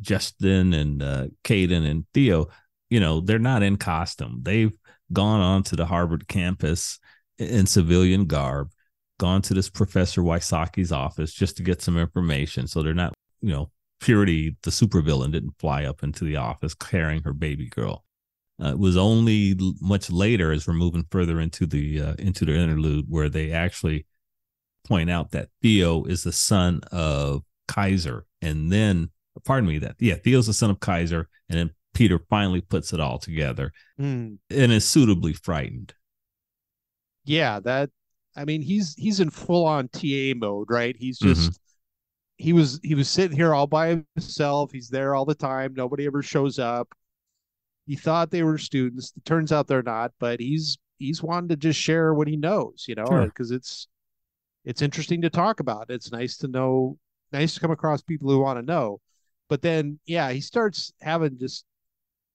Justin and uh, Kayden and Theo, you know, they're not in costume. They've gone on to the Harvard campus in civilian garb, gone to this Professor Wysocki's office just to get some information. So they're not, you know, Purity, the supervillain, didn't fly up into the office carrying her baby girl. Uh, it was only much later, as we're moving further into the uh, into the interlude, where they actually point out that Theo is the son of Kaiser, and then, pardon me, that yeah, Theo's the son of Kaiser, and then Peter finally puts it all together mm. and is suitably frightened. Yeah, that I mean, he's he's in full on TA mode, right? He's just mm-hmm. he was he was sitting here all by himself. He's there all the time. Nobody ever shows up he thought they were students. It turns out they're not, but he's he's wanted to just share what he knows, you know, because sure. it's it's interesting to talk about. It's nice to know, nice to come across people who want to know. But then, yeah, he starts having just,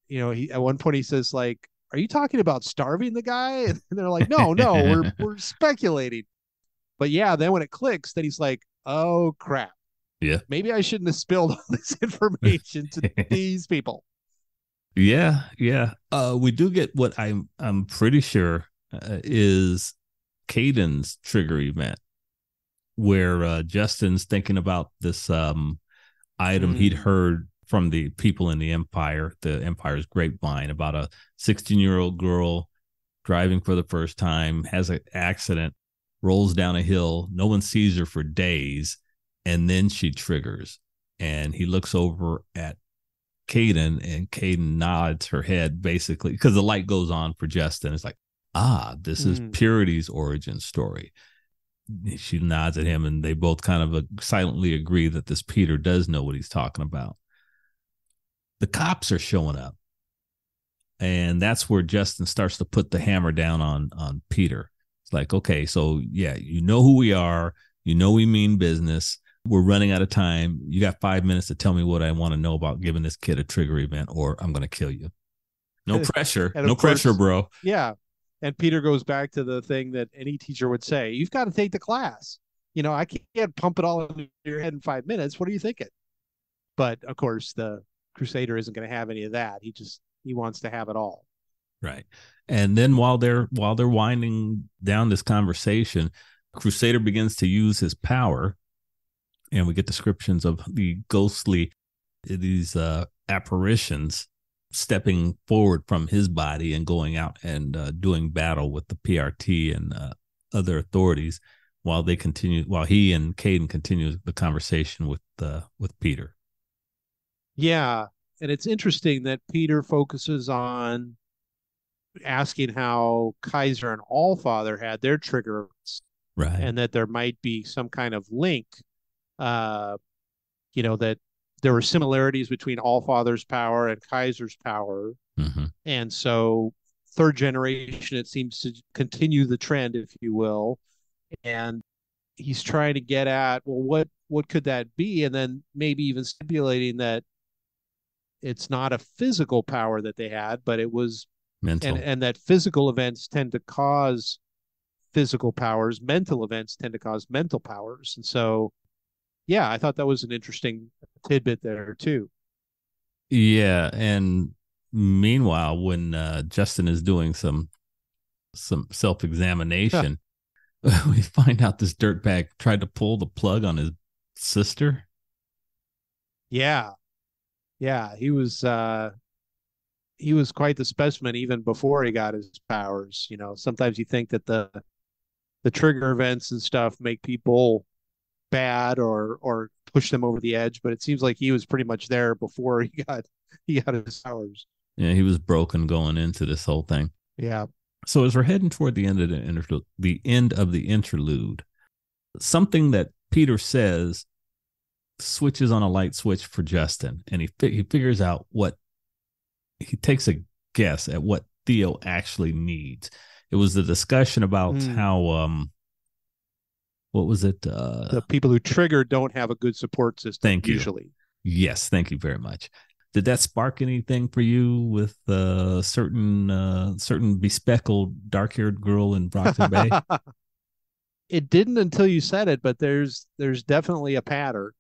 you know, he at one point he says like, "Are you talking about starving the guy?" And they're like, "No, no, we're we're speculating." But yeah, then when it clicks, then he's like, "Oh crap." Yeah. Maybe I shouldn't have spilled all this information to these people. Yeah, yeah. Uh, we do get what I'm I'm pretty sure uh, is Kayden's trigger event, where uh, Justin's thinking about this um, item mm. he'd heard from the people in the Empire, the Empire's grapevine, about a 16 year old girl driving for the first time, has an accident, rolls down a hill, no one sees her for days, and then she triggers. And he looks over at Kayden, and Kayden nods her head basically because the light goes on for Justin. It's like, ah, this is mm. Purity's origin story. She nods at him, and they both kind of uh, silently agree that this Peter does know what he's talking about. The cops are showing up, and that's where Justin starts to put the hammer down on on Peter. It's like, okay, so yeah, you know who we are, you know we mean business we're running out of time. You got five minutes to tell me what I want to know about giving this kid a trigger event, or I'm going to kill you. No pressure. no course, pressure, bro. Yeah. And Peter goes back to the thing that any teacher would say you've got to take the class. You know, I can't pump it all into your head in five minutes. What are you thinking? But of course, the Crusader isn't going to have any of that. He just he wants to have it all. Right. And then while they're while they're winding down this conversation, Crusader begins to use his power and we get descriptions of the ghostly these uh, apparitions stepping forward from his body and going out and uh, doing battle with the PRT and uh, other authorities. while they continue while he and Kayden continue the conversation with uh, with Peter. Yeah, and it's interesting that Peter focuses on asking how Kaiser and Allfather had their triggers, right? And that there might be some kind of link. Uh, you know that there were similarities between All Father's power and Kaiser's power, mm-hmm. and so third generation it seems to continue the trend, if you will, and he's trying to get at well what what could that be? And then maybe even stipulating that it's not a physical power that they had but it was mental. and, and that physical events tend to cause physical powers. Mental events tend to cause mental powers. And so yeah i thought that was an interesting tidbit there too yeah and meanwhile when uh, justin is doing some some self-examination we find out this dirtbag tried to pull the plug on his sister. Yeah. Yeah, he was uh he was quite the specimen even before he got his powers, you know. Sometimes you think that the the trigger events and stuff make people bad or or push them over the edge, but it seems like he was pretty much there before he got he got his powers. Yeah, he was broken going into this whole thing. Yeah. So as we're heading toward the end of the interlude, the end of the interlude, something that Peter says switches on a light switch for Justin, and he he figures out what he takes a guess at what Theo actually needs. It was the discussion about mm. how um what was it? Uh, the people who trigger don't have a good support system. Thank you. Usually, yes, thank you very much did that spark anything for you with a uh, certain uh, certain bespeckled dark haired girl in Brockton Bay? it didn't until you said it, but there's there's definitely a pattern.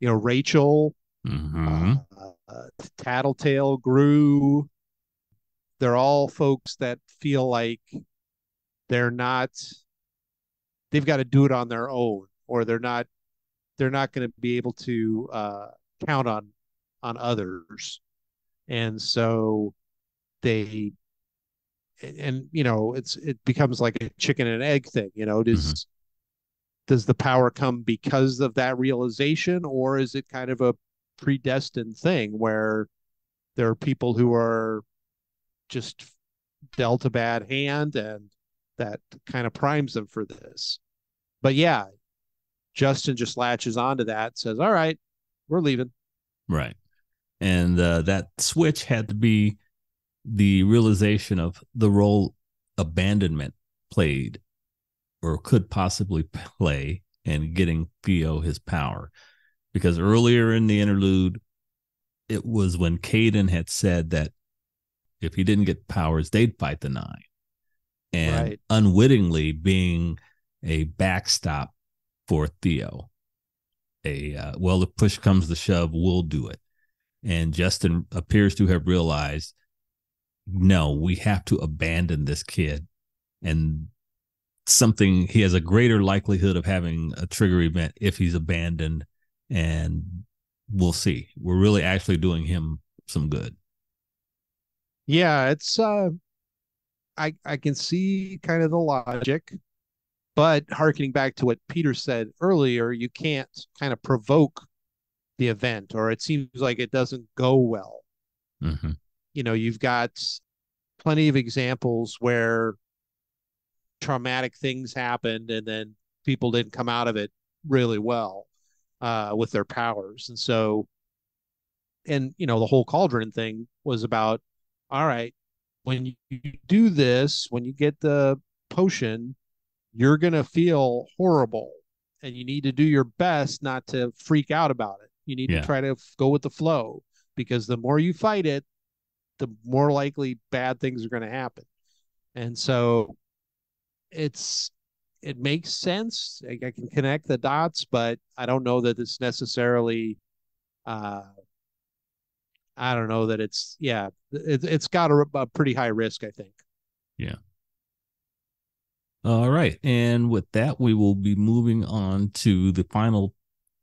You know, Rachel, mm-hmm. uh, uh, Tattletale, Grue. They're all folks that feel like they're not. They've got to do it on their own, or they're not. They're not going to be able to uh, count on on others and so they and you know it's it becomes like a chicken and egg thing you know does mm-hmm. does the power come because of that realization or is it kind of a predestined thing where there are people who are just dealt a bad hand and that kind of primes them for this but yeah justin just latches onto that says all right we're leaving right and uh, that switch had to be the realization of the role abandonment played or could possibly play in getting Theo his power. Because earlier in the interlude, it was when Kayden had said that if he didn't get powers, they'd fight the nine. And right. unwittingly being a backstop for Theo. A uh, well, if push comes to shove, we'll do it. And Justin appears to have realized no, we have to abandon this kid. And something, he has a greater likelihood of having a trigger event if he's abandoned. And we'll see. We're really actually doing him some good. Yeah, it's, uh, I, I can see kind of the logic, but harkening back to what Peter said earlier, you can't kind of provoke the event or it seems like it doesn't go well. Mm-hmm. You know, you've got plenty of examples where traumatic things happened and then people didn't come out of it really well uh, with their powers. And so, and, you know, the whole cauldron thing was about all right, when you do this, when you get the potion, you're going to feel horrible and you need to do your best not to freak out about it. You need yeah. to try to go with the flow because the more you fight it, the more likely bad things are going to happen. And so it's it makes sense. I, I, can connect the dots, but I don't know that it's necessarily uh I don't know that it's yeah, it, it's got a, a pretty high risk, I think. Yeah. All right. And with that, we will be moving on to the final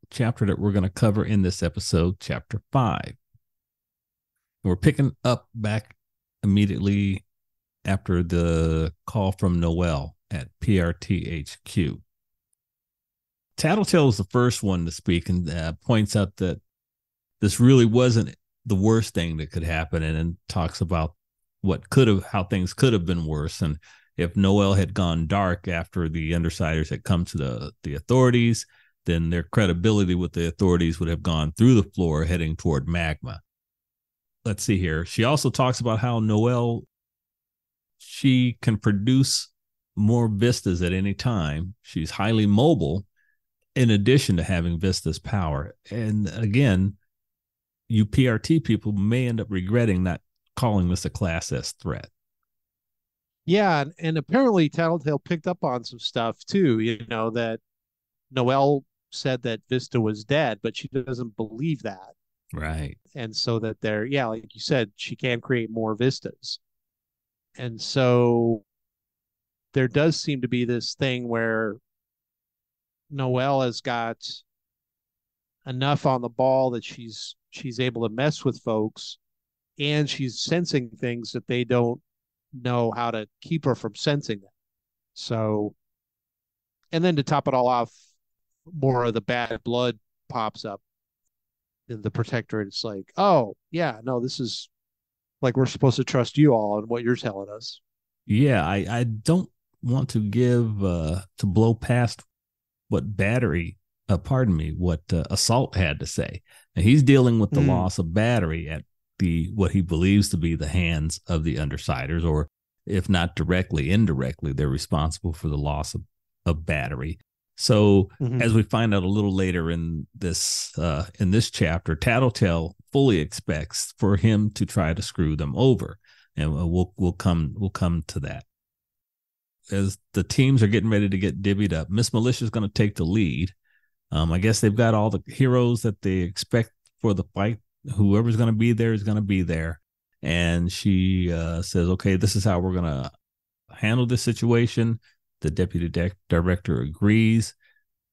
chapter that we're going to cover in this episode, chapter five. We're picking up back immediately after the call from Noelle at PRTHQ. Tattletale is the first one to speak and uh, points out that this really wasn't the worst thing that could happen, and then talks about what could have, how things could have been worse, and if Noelle had gone dark after the undersiders had come to the the authorities, then their credibility with the authorities would have gone through the floor, heading toward magma. Let's see here. She also talks about how Noelle she can produce more vistas at any time. She's highly mobile in addition to having vistas power. And again, you PRT people may end up regretting not calling this a class S threat. Yeah, and, and apparently Tattletale picked up on some stuff too, you know, that Noelle said that Vista was dead, but she doesn't believe that. Right. And so that they're, yeah, like you said, she can create more vistas. And so there does seem to be this thing where Noelle has got enough on the ball that she's she's able to mess with folks and she's sensing things that they don't know how to keep her from sensing them. So and then to top it all off, more of the bad blood pops up in the protectorate. It's like, oh yeah, no, this is like we're supposed to trust you all and what you're telling us. Yeah, I I don't want to give uh to blow past what battery uh, pardon me what uh, assault had to say and he's dealing with the mm. loss of battery at the what he believes to be the hands of the undersiders or if not directly indirectly they're responsible for the loss of, of battery so mm-hmm. as we find out a little later in this uh, in this chapter, Tattletale fully expects for him to try to screw them over, and we'll we'll come we'll come to that. As the teams are getting ready to get divvied up, Miss Militia is going to take the lead. Um, I guess they've got all the heroes that they expect for the fight. Whoever's going to be there is going to be there, and she uh, says, "Okay, this is how we're going to handle this situation." The deputy de- director agrees,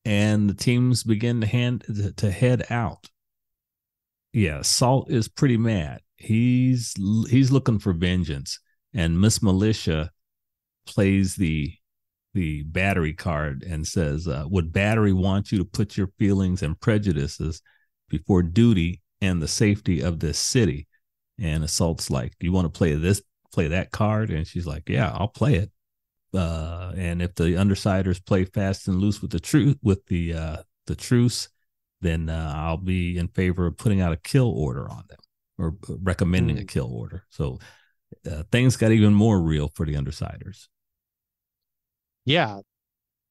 and the teams begin to hand to head out. Yeah, Salt is pretty mad. He's he's looking for vengeance, and Miss Militia plays the the battery card and says, uh, "Would battery want you to put your feelings and prejudices before duty and the safety of this city?" And Assault's like, "Do you want to play this, play that card?" And she's like, "Yeah, I'll play it." uh, and if the undersiders play fast and loose with the truth with the uh, the truce, then uh, I'll be in favor of putting out a kill order on them or recommending mm. a kill order. So uh, things got even more real for the undersiders. Yeah,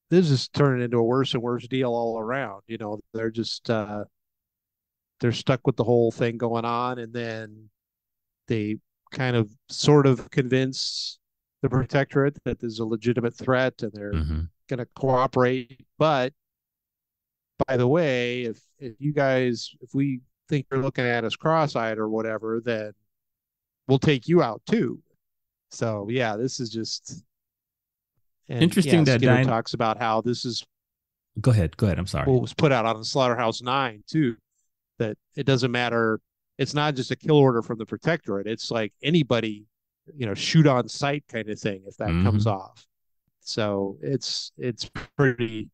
this is turning into a worse and worse deal all around. You know, they're just uh, they're stuck with the whole thing going on, and then they kind of sort of convince the protectorate that there's a legitimate threat and they're mm-hmm. going to cooperate. But by the way, if if you guys if we think you're looking at us cross-eyed or whatever, then we'll take you out too. So yeah, this is just interesting yeah, that Skitter talks about how this is. Go ahead. Go ahead. I'm sorry. What was put out on the Slaughterhouse Nine too, that it doesn't matter. It's not just a kill order from the protectorate. It's like anybody you know shoot on sight kind of thing if that mm-hmm. comes off so it's it's pretty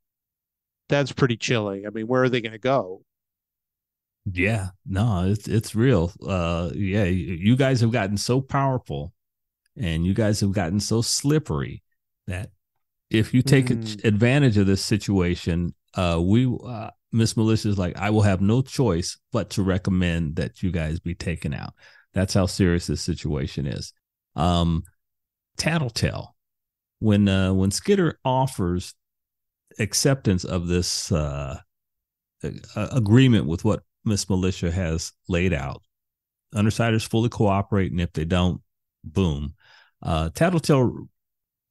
that's pretty chilling i mean where are they going to go yeah no it's it's real uh yeah you guys have gotten so powerful and you guys have gotten so slippery that if you take mm. advantage of this situation uh we uh miss militia is like i will have no choice but to recommend that you guys be taken out. That's how serious this situation is. Um, tattletale. When uh, when Skitter offers acceptance of this uh, agreement with what Miss Militia has laid out, undersiders fully cooperate, and if they don't, boom. Uh, Tattletale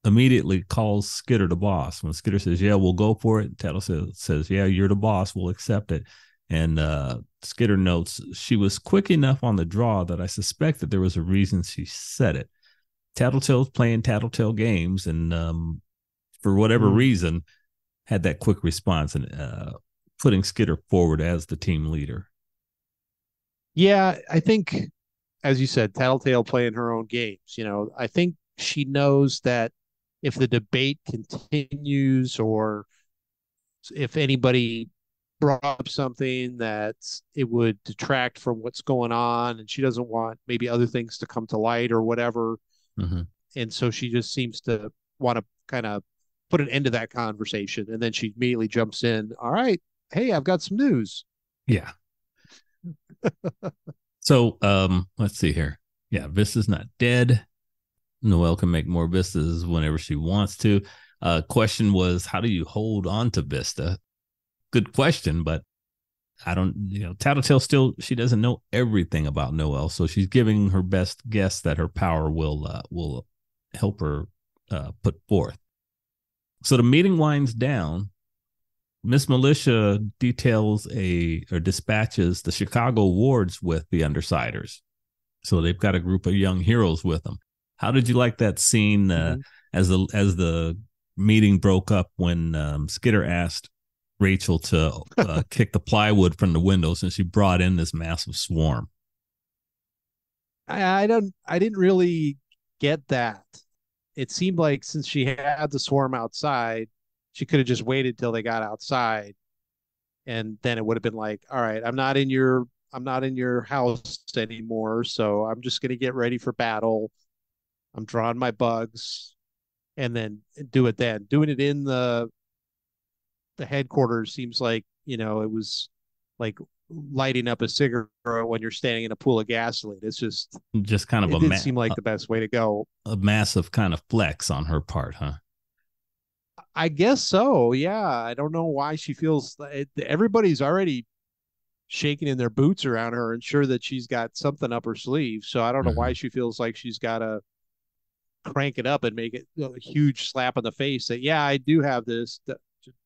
immediately calls Skitter the boss. When Skitter says, "Yeah, we'll go for it," Tattletale says, "Yeah, you're the boss. We'll accept it." And uh, Skitter notes she was quick enough on the draw that I suspect that there was a reason she said it. Tattletale's playing Tattletale games, and um, for whatever mm. reason, had that quick response and uh, putting Skitter forward as the team leader. Yeah, I think, as you said, Tattletale playing her own games. You know, I think she knows that if the debate continues or if anybody brought up something that it would detract from what's going on and she doesn't want maybe other things to come to light or whatever Mhm. and so she just seems to want to kind of put an end to that conversation and then she immediately jumps in all right hey i've got some news Yeah. so um let's see here. Yeah, this is not dead. Noelle can make more Vistas whenever she wants to. Uh question was how do you hold on to Vista? Good question, but I don't you know, Tattletale still she doesn't know everything about Noelle, so she's giving her best guess that her power will uh, will help her uh, put forth. So the meeting winds down Miss Militia details a or dispatches the Chicago wards with the Undersiders. So they've got a group of young heroes with them. How did you like that scene uh, Mhm. as the as the meeting broke up when um, Skitter asked Rachel to uh, kick the plywood from the windows and she brought in this massive swarm? I, I don't I didn't really get that. It seemed like since she had the swarm outside, she could have just waited till they got outside. And then it would have been like, all right, I'm not in your I'm not in your house anymore, so I'm just gonna get ready for battle. I'm drawing my bugs and then do it then. Doing it in the the headquarters seems like, you know, it was like lighting up a cigarette when you're standing in a pool of gasoline. It's just Just kind of it a, did ma- seem like the best way to go. a massive kind of flex on her part, huh? I guess so. Yeah, I don't know why she feels it, everybody's already shaking in their boots around her and sure that she's got something up her sleeve. So I don't know why mm-hmm. she feels like she's got to crank it up and make it a huge slap in the face that yeah, I do have this.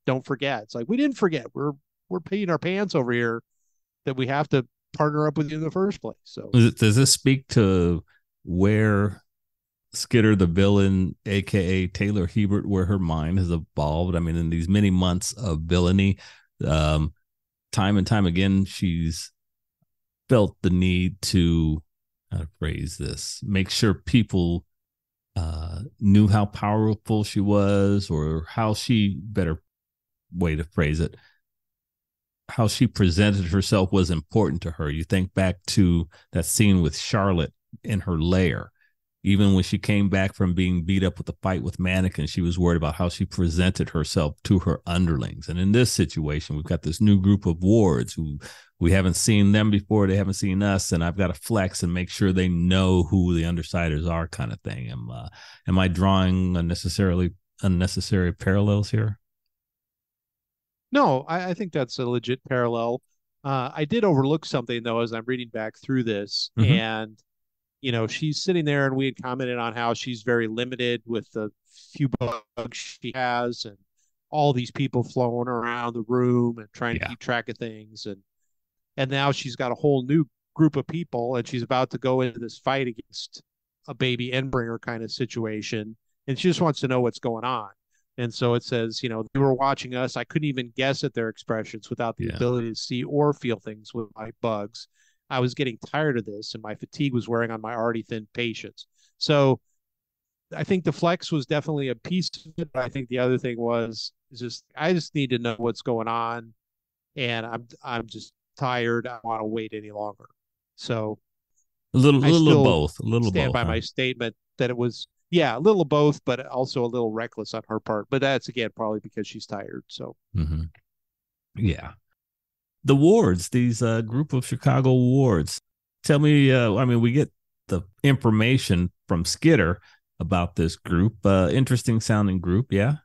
Don't forget. It's like we didn't forget. We're we're peeing our pants over here that we have to partner up with you in the first place. So Does this speak to where Skitter, the villain, aka Taylor Hebert, where her mind has evolved? I mean, in these many months of villainy, um, time and time again, she's felt the need to how to phrase this, make sure people uh, knew how powerful she was, or how she better way to phrase it, how she presented herself was important to her. You think back to that scene with Charlotte in her lair. Even when she came back from being beat up with the fight with Mannequin, she was worried about how she presented herself to her underlings. And in this situation, we've got this new group of wards who we haven't seen them before, they haven't seen us, and I've got to flex and make sure they know who the undersiders are, kind of thing. Am uh, am I drawing unnecessarily unnecessary parallels here? No, I, I think that's a legit parallel. Uh, I did overlook something though as I'm reading back through this, Mhm. and you know, she's sitting there, and we had commented on how she's very limited with the few bugs she has, and all these people flowing around the room and trying Yeah. to keep track of things, and and now she's got a whole new group of people, and she's about to go into this fight against a baby Endbringer kind of situation, and she just wants to know what's going on. And so it says, you know, they were watching us. I couldn't even guess at their expressions without the Yeah. ability to see or feel things with my bugs. I was getting tired of this, and my fatigue was wearing on my already thin patience. So I think the flex was definitely a piece of it. But I think the other thing was is just I just need to know what's going on, and I'm I'm just tired. I don't want to wait any longer. So A little, I little of both. A little stand both. by huh? my statement that it was yeah a little of both, but also a little reckless on her part. But that's again probably because she's tired. So hmm Yeah. The wards, these uh, group of Chicago wards. Tell me, uh, I mean, we get the information from Skitter about this group. Uh, interesting sounding group. Yeah.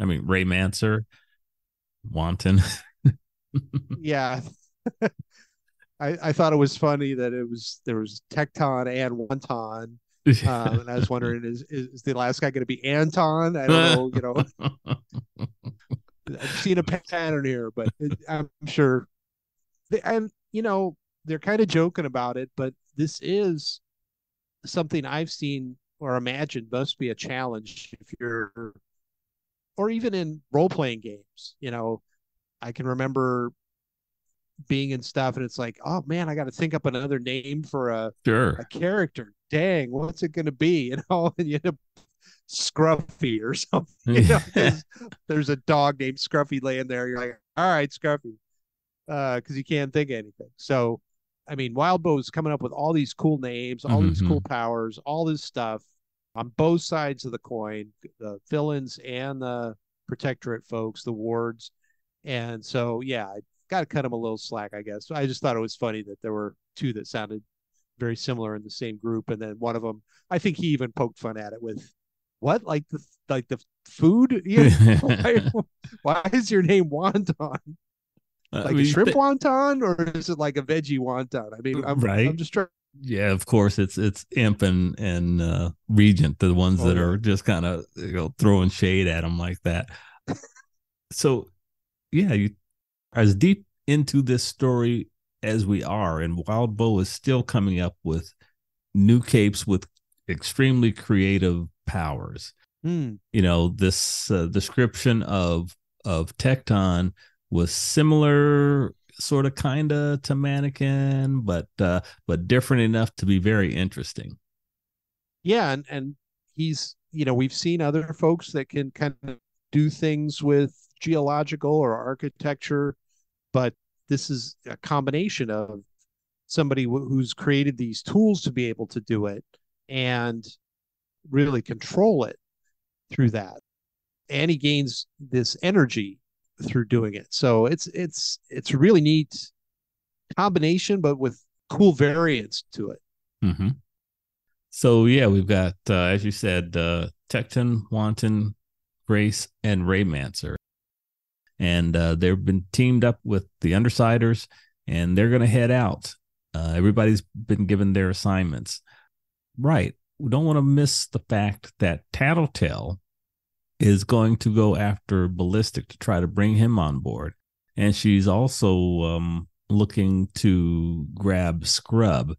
I mean, Ray Manser, Wanton. yeah. I, I thought it was funny that it was there was Tecton and Wonton, um, and I was wondering is, is is the last guy going to be Anton? I don't know, you know. I've seen a pattern here, but it, I'm sure. And you know, they're kind of joking about it, but this is something I've seen or imagined must be a challenge if you're, or even in role playing games. You know, I can remember being in stuff, and it's like, oh man, I got to think up another name for a sure. a character. Dang, what's it going to be? You know, and you end up Scruffy or something. You know, there's, there's a dog named Scruffy laying there. You're like, all right, Scruffy, because uh, you can't think of anything. So, I mean, Wildbow's coming up with all these cool names, all mm-hmm. these cool powers, all this stuff on both sides of the coin, the villains and the protectorate folks, the wards. And so, yeah, I got to cut them a little slack, I guess. I just thought it was funny that there were two that sounded very similar in the same group, and then one of them, I think he even poked fun at it with, "What like the like the food? Yeah, why, why, is your name wonton? Uh, like I mean, a shrimp th- wonton, or is it like a veggie wonton? I mean, I'm, right. I'm just trying yeah, of course it's it's Imp and and uh, Regent, the ones oh, that yeah. are just kind of you know throwing shade at them like that. so, yeah, you as deep into this story as we are, and wild Wildbow is still coming up with new capes with extremely creative powers. Mm. You know, this uh, description of of Tecton was similar sort of kind of to mannequin but uh but different enough to be very interesting yeah and and he's you know we've seen other folks that can kind of do things with geological or architecture but this is a combination of somebody who's created these tools to be able to do it and really control it through that and he gains this energy through doing it. So it's it's it's a really neat combination, but with cool variants to it. Mm-hmm. So yeah, we've got uh, as you said, uh, Tecton, Wanton, Grace, and Raymancer, and uh, they've been teamed up with the Undersiders, and they're going to head out. Uh, everybody's been given their assignments. Right. We don't want to miss the fact that Tattletale is going to go after Ballistic to try to bring him on board. And she's also um, looking to grab Scrub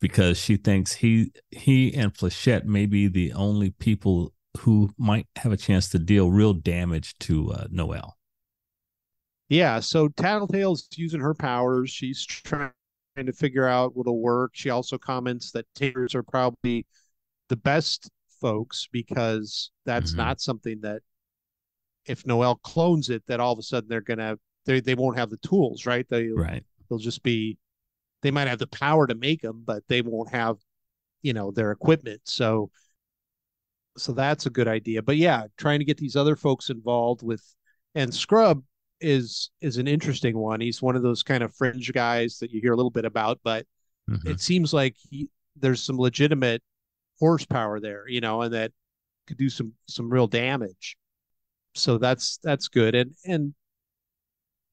because she thinks he he and Flechette may be the only people who might have a chance to deal real damage to uh, Noelle. Yeah, so Tattletale's using her powers. She's trying to figure out what'll work. She also comments that taters are probably the best folks because that's mm-hmm. not something that if Noelle clones it, that all of a sudden they're gonna they they won't have the tools, right? They right. They'll just be they might have the power to make them, but they won't have you know their equipment. So so that's a good idea. But yeah, trying to get these other folks involved with and Scrub is is an interesting one. He's one of those kind of fringe guys that you hear a little bit about, but mm-hmm. it seems like he there's some legitimate horsepower there, you know, and that could do some some real damage. So that's that's good. And and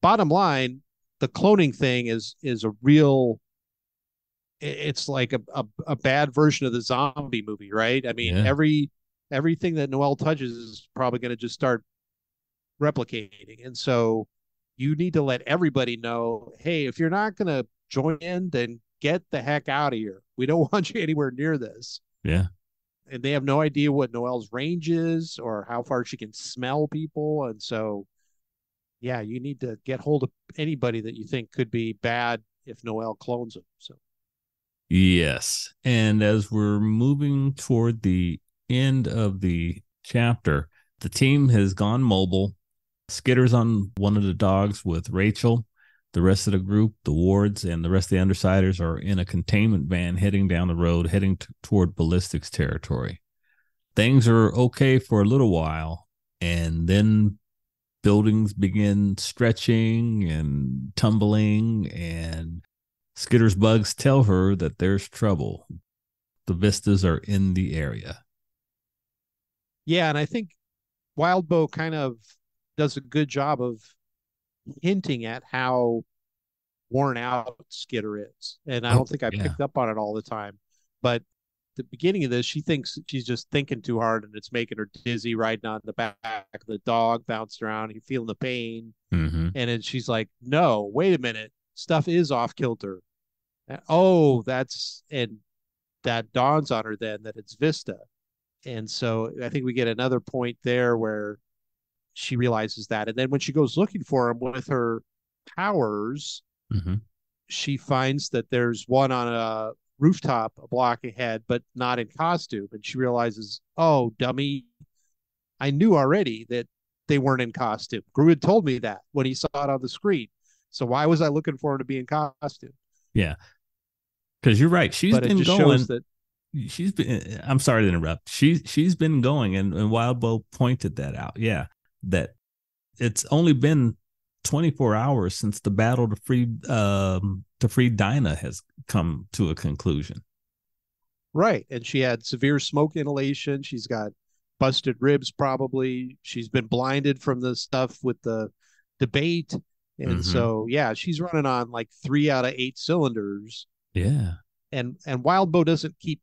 bottom line, the cloning thing is is a real it's like a, a, a bad version of the zombie movie, right? I mean, yeah. every everything that Noelle touches is probably going to just start replicating. And so you need to let everybody know, hey, if you're not going to join in, then get the heck out of here. We don't want you anywhere near this. Yeah. And they have no idea what Noelle's range is or how far she can smell people. And so, yeah, you need to get hold of anybody that you think could be bad if Noelle clones them. So, yes. And as we're moving toward the end of the chapter, the team has gone mobile. Skitter's on one of the dogs with Rachel. The rest of the group, the wards, and the rest of the undersiders are in a containment van heading down the road, heading t- toward ballistics territory. Things are okay for a little while, and then buildings begin stretching and tumbling, and Skitter's bugs tell her that there's trouble. The vistas are in the area. Yeah, and I think Wildbow kind of does a good job of hinting at how worn out Skitter is. And I don't think I yeah. picked up on it all the time. But the beginning of this, she thinks she's just thinking too hard and it's making her dizzy riding on the back of the dog, bouncing around, you feeling the pain. Mm-hmm. And then she's like, No, wait a minute. Stuff is off kilter. oh, that's and that dawns on her then that it's Vista. And so I think we get another point there where she realizes that. And then when she goes looking for him with her powers, mm-hmm. she finds that there's one on a rooftop a block ahead, but not in costume. And she realizes, oh, dummy, I knew already that they weren't in costume. Grue had told me that when he saw it on the screen. So why was I looking for him to be in costume? Yeah. Because you're right. She's but been going. that she's been i'm sorry to interrupt she's she's been going and, and wildbow pointed that out yeah that it's only been 24 hours since the battle to free um to free dinah has come to a conclusion. Right and she had severe smoke inhalation. She's got busted ribs probably. She's been blinded from the stuff with the debate. And mm-hmm. so yeah she's running on like three out of eight cylinders. Yeah. And and Wild wildbow doesn't keep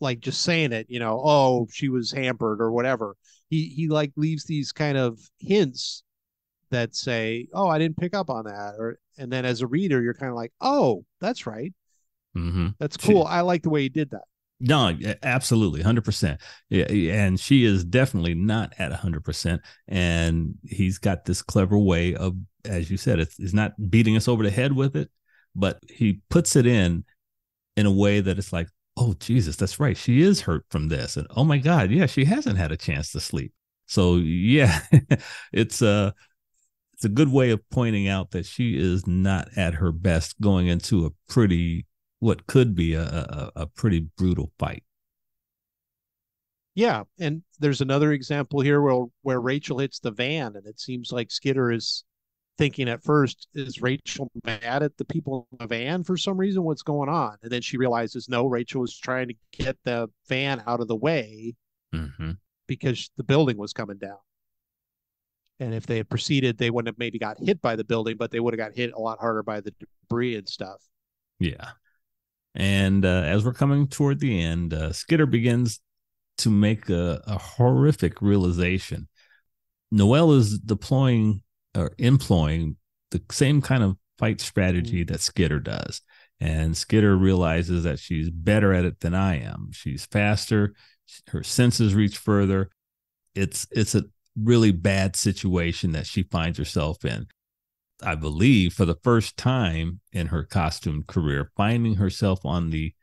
like just saying it, you know, oh, she was hampered or whatever. He he like leaves these kind of hints that say, oh, I didn't pick up on that, or and then as a reader, you're kind of like, oh, that's right. Mm-hmm. That's cool. She, I like the way he did that. No, absolutely, hundred percent. Yeah, and she is definitely not at hundred percent. And he's got this clever way of, as you said, it's, it's not beating us over the head with it, but he puts it in in a way that it's like, oh jesus that's right she is hurt from this and oh my god yeah she hasn't had a chance to sleep. So yeah it's a it's a good way of pointing out that she is not at her best going into a pretty what could be a a, a pretty brutal fight. Yeah and there's another example here where where rachel hits the van and it seems like skitter is thinking at first, is Rachel mad at the people in the van for some reason? What's going on? And then she realizes, no, Rachel was trying to get the van out of the way mm-hmm. because the building was coming down. And if they had proceeded, they wouldn't have maybe got hit by the building, but they would have got hit a lot harder by the debris and stuff. Yeah. And uh, as we're coming toward the end, uh, Skitter begins to make a, a horrific realization. Noelle is deploying or employing the same kind of fight strategy mm. that Skitter does. And Skitter realizes that she's better at it than I am. She's faster, her senses reach further. It's it's a really bad situation that she finds herself in. I believe for the first time in her costume career, finding herself on the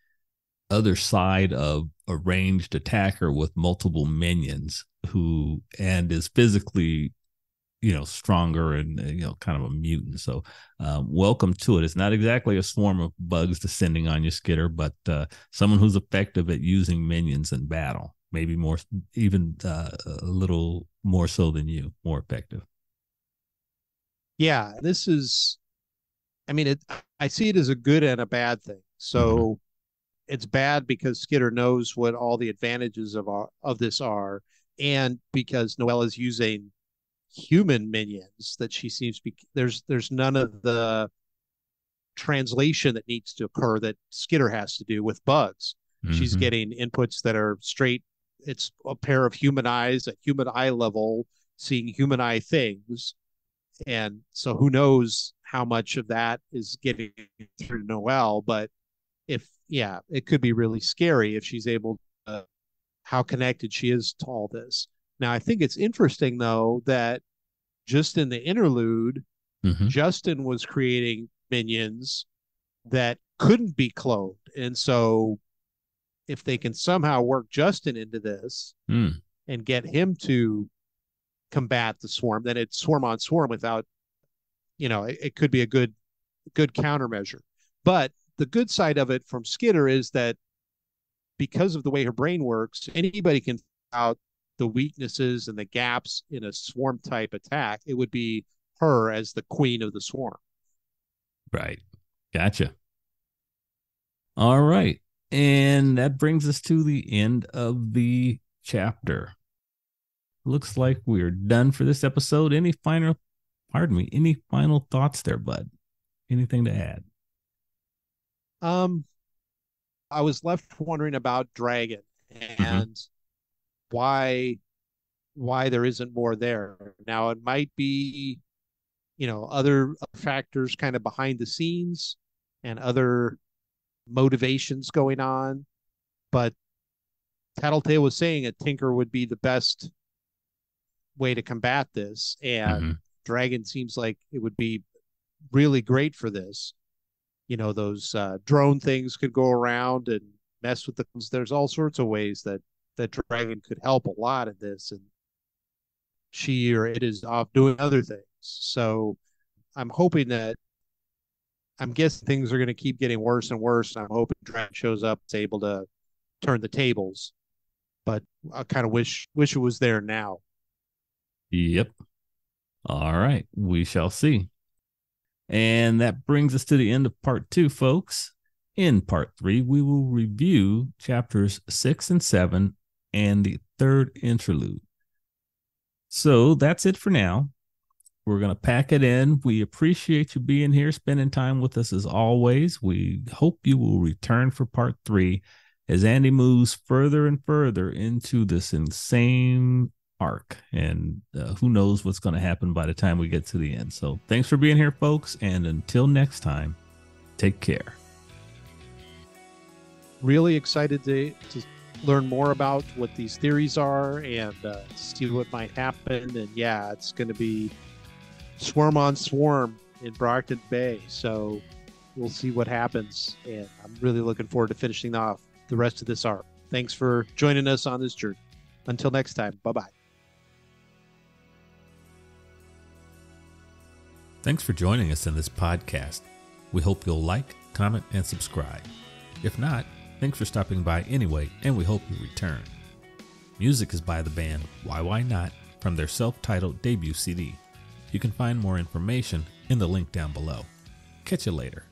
other side of a ranged attacker with multiple minions who and is physically you know stronger and uh, you know kind of a mutant. So um, welcome to it. It's not exactly a swarm of bugs descending on your skitter but uh, someone who's effective at using minions in battle maybe more even uh, a little more so than you more effective. Yeah this is i mean it i see it as a good and a bad thing. So mm-hmm. it's bad because skitter knows what all the advantages of our, of this are and because Noelle is using human minions that she seems to be there's there's none of the translation that needs to occur that Skitter has to do with bugs. Mm-hmm. She's getting inputs that are straight. It's a pair of human eyes at human eye level, seeing human eye things. And so who knows how much of that is getting through Noelle but if yeah, it could be really scary if she's able to how connected she is to all this. Now, I think it's interesting though that just in the interlude, mm-hmm. Justin was creating minions that couldn't be cloned. And so if they can somehow work Justin into this mm. and get him to combat the swarm, then it's swarm on swarm without, you know, it, it could be a good good countermeasure. But the good side of it from Skitter is that because of the way her brain works, anybody can out the weaknesses and the gaps in a swarm type attack, it would be her as the queen of the swarm. Right. Gotcha. All right. And that brings us to the end of the chapter. Looks like we're done for this episode. Any final, pardon me, any final thoughts there, bud? Anything to add? Um, I was left wondering about Dragon mm-hmm. and mm-hmm why why there isn't more there. Now it might be, you know, other factors kind of behind the scenes and other motivations going on, but Tattletale was saying a tinker would be the best way to combat this, and mm-hmm. Dragon seems like it would be really great for this. you know those uh, drone things could go around and mess with the. There's all sorts of ways that that Dragon could help a lot in this, and she or it is off doing other things. So I'm hoping that I'm guessing things are going to keep getting worse and worse. I'm hoping Dragon shows up, is able to turn the tables, but I kind of wish wish it was there now. Yep. All right, we shall see. And that brings us to the end of part two, folks. In part three, we will review chapters six and seven and the third interlude. So that's it for now. We're going to pack it in. We appreciate you being here, spending time with us as always. We hope you will return for part three as Andy moves further and further into this insane arc. And uh, who knows what's going to happen by the time we get to the end. So thanks for being here, folks. And until next time, take care. Really excited to, to learn more about what these theories are and uh, see what might happen. And yeah, it's going to be swarm on swarm in Brockton Bay. So we'll see what happens. And I'm really looking forward to finishing off the rest of this arc. Thanks for joining us on this journey. Until next time, bye bye. Thanks for joining us in this podcast. We hope you'll like, comment, and subscribe. If not, thanks for stopping by anyway, and we hope you return. Music is by the band Why Why Not from their self titled debut CD. You can find more information in the link down below. Catch you later.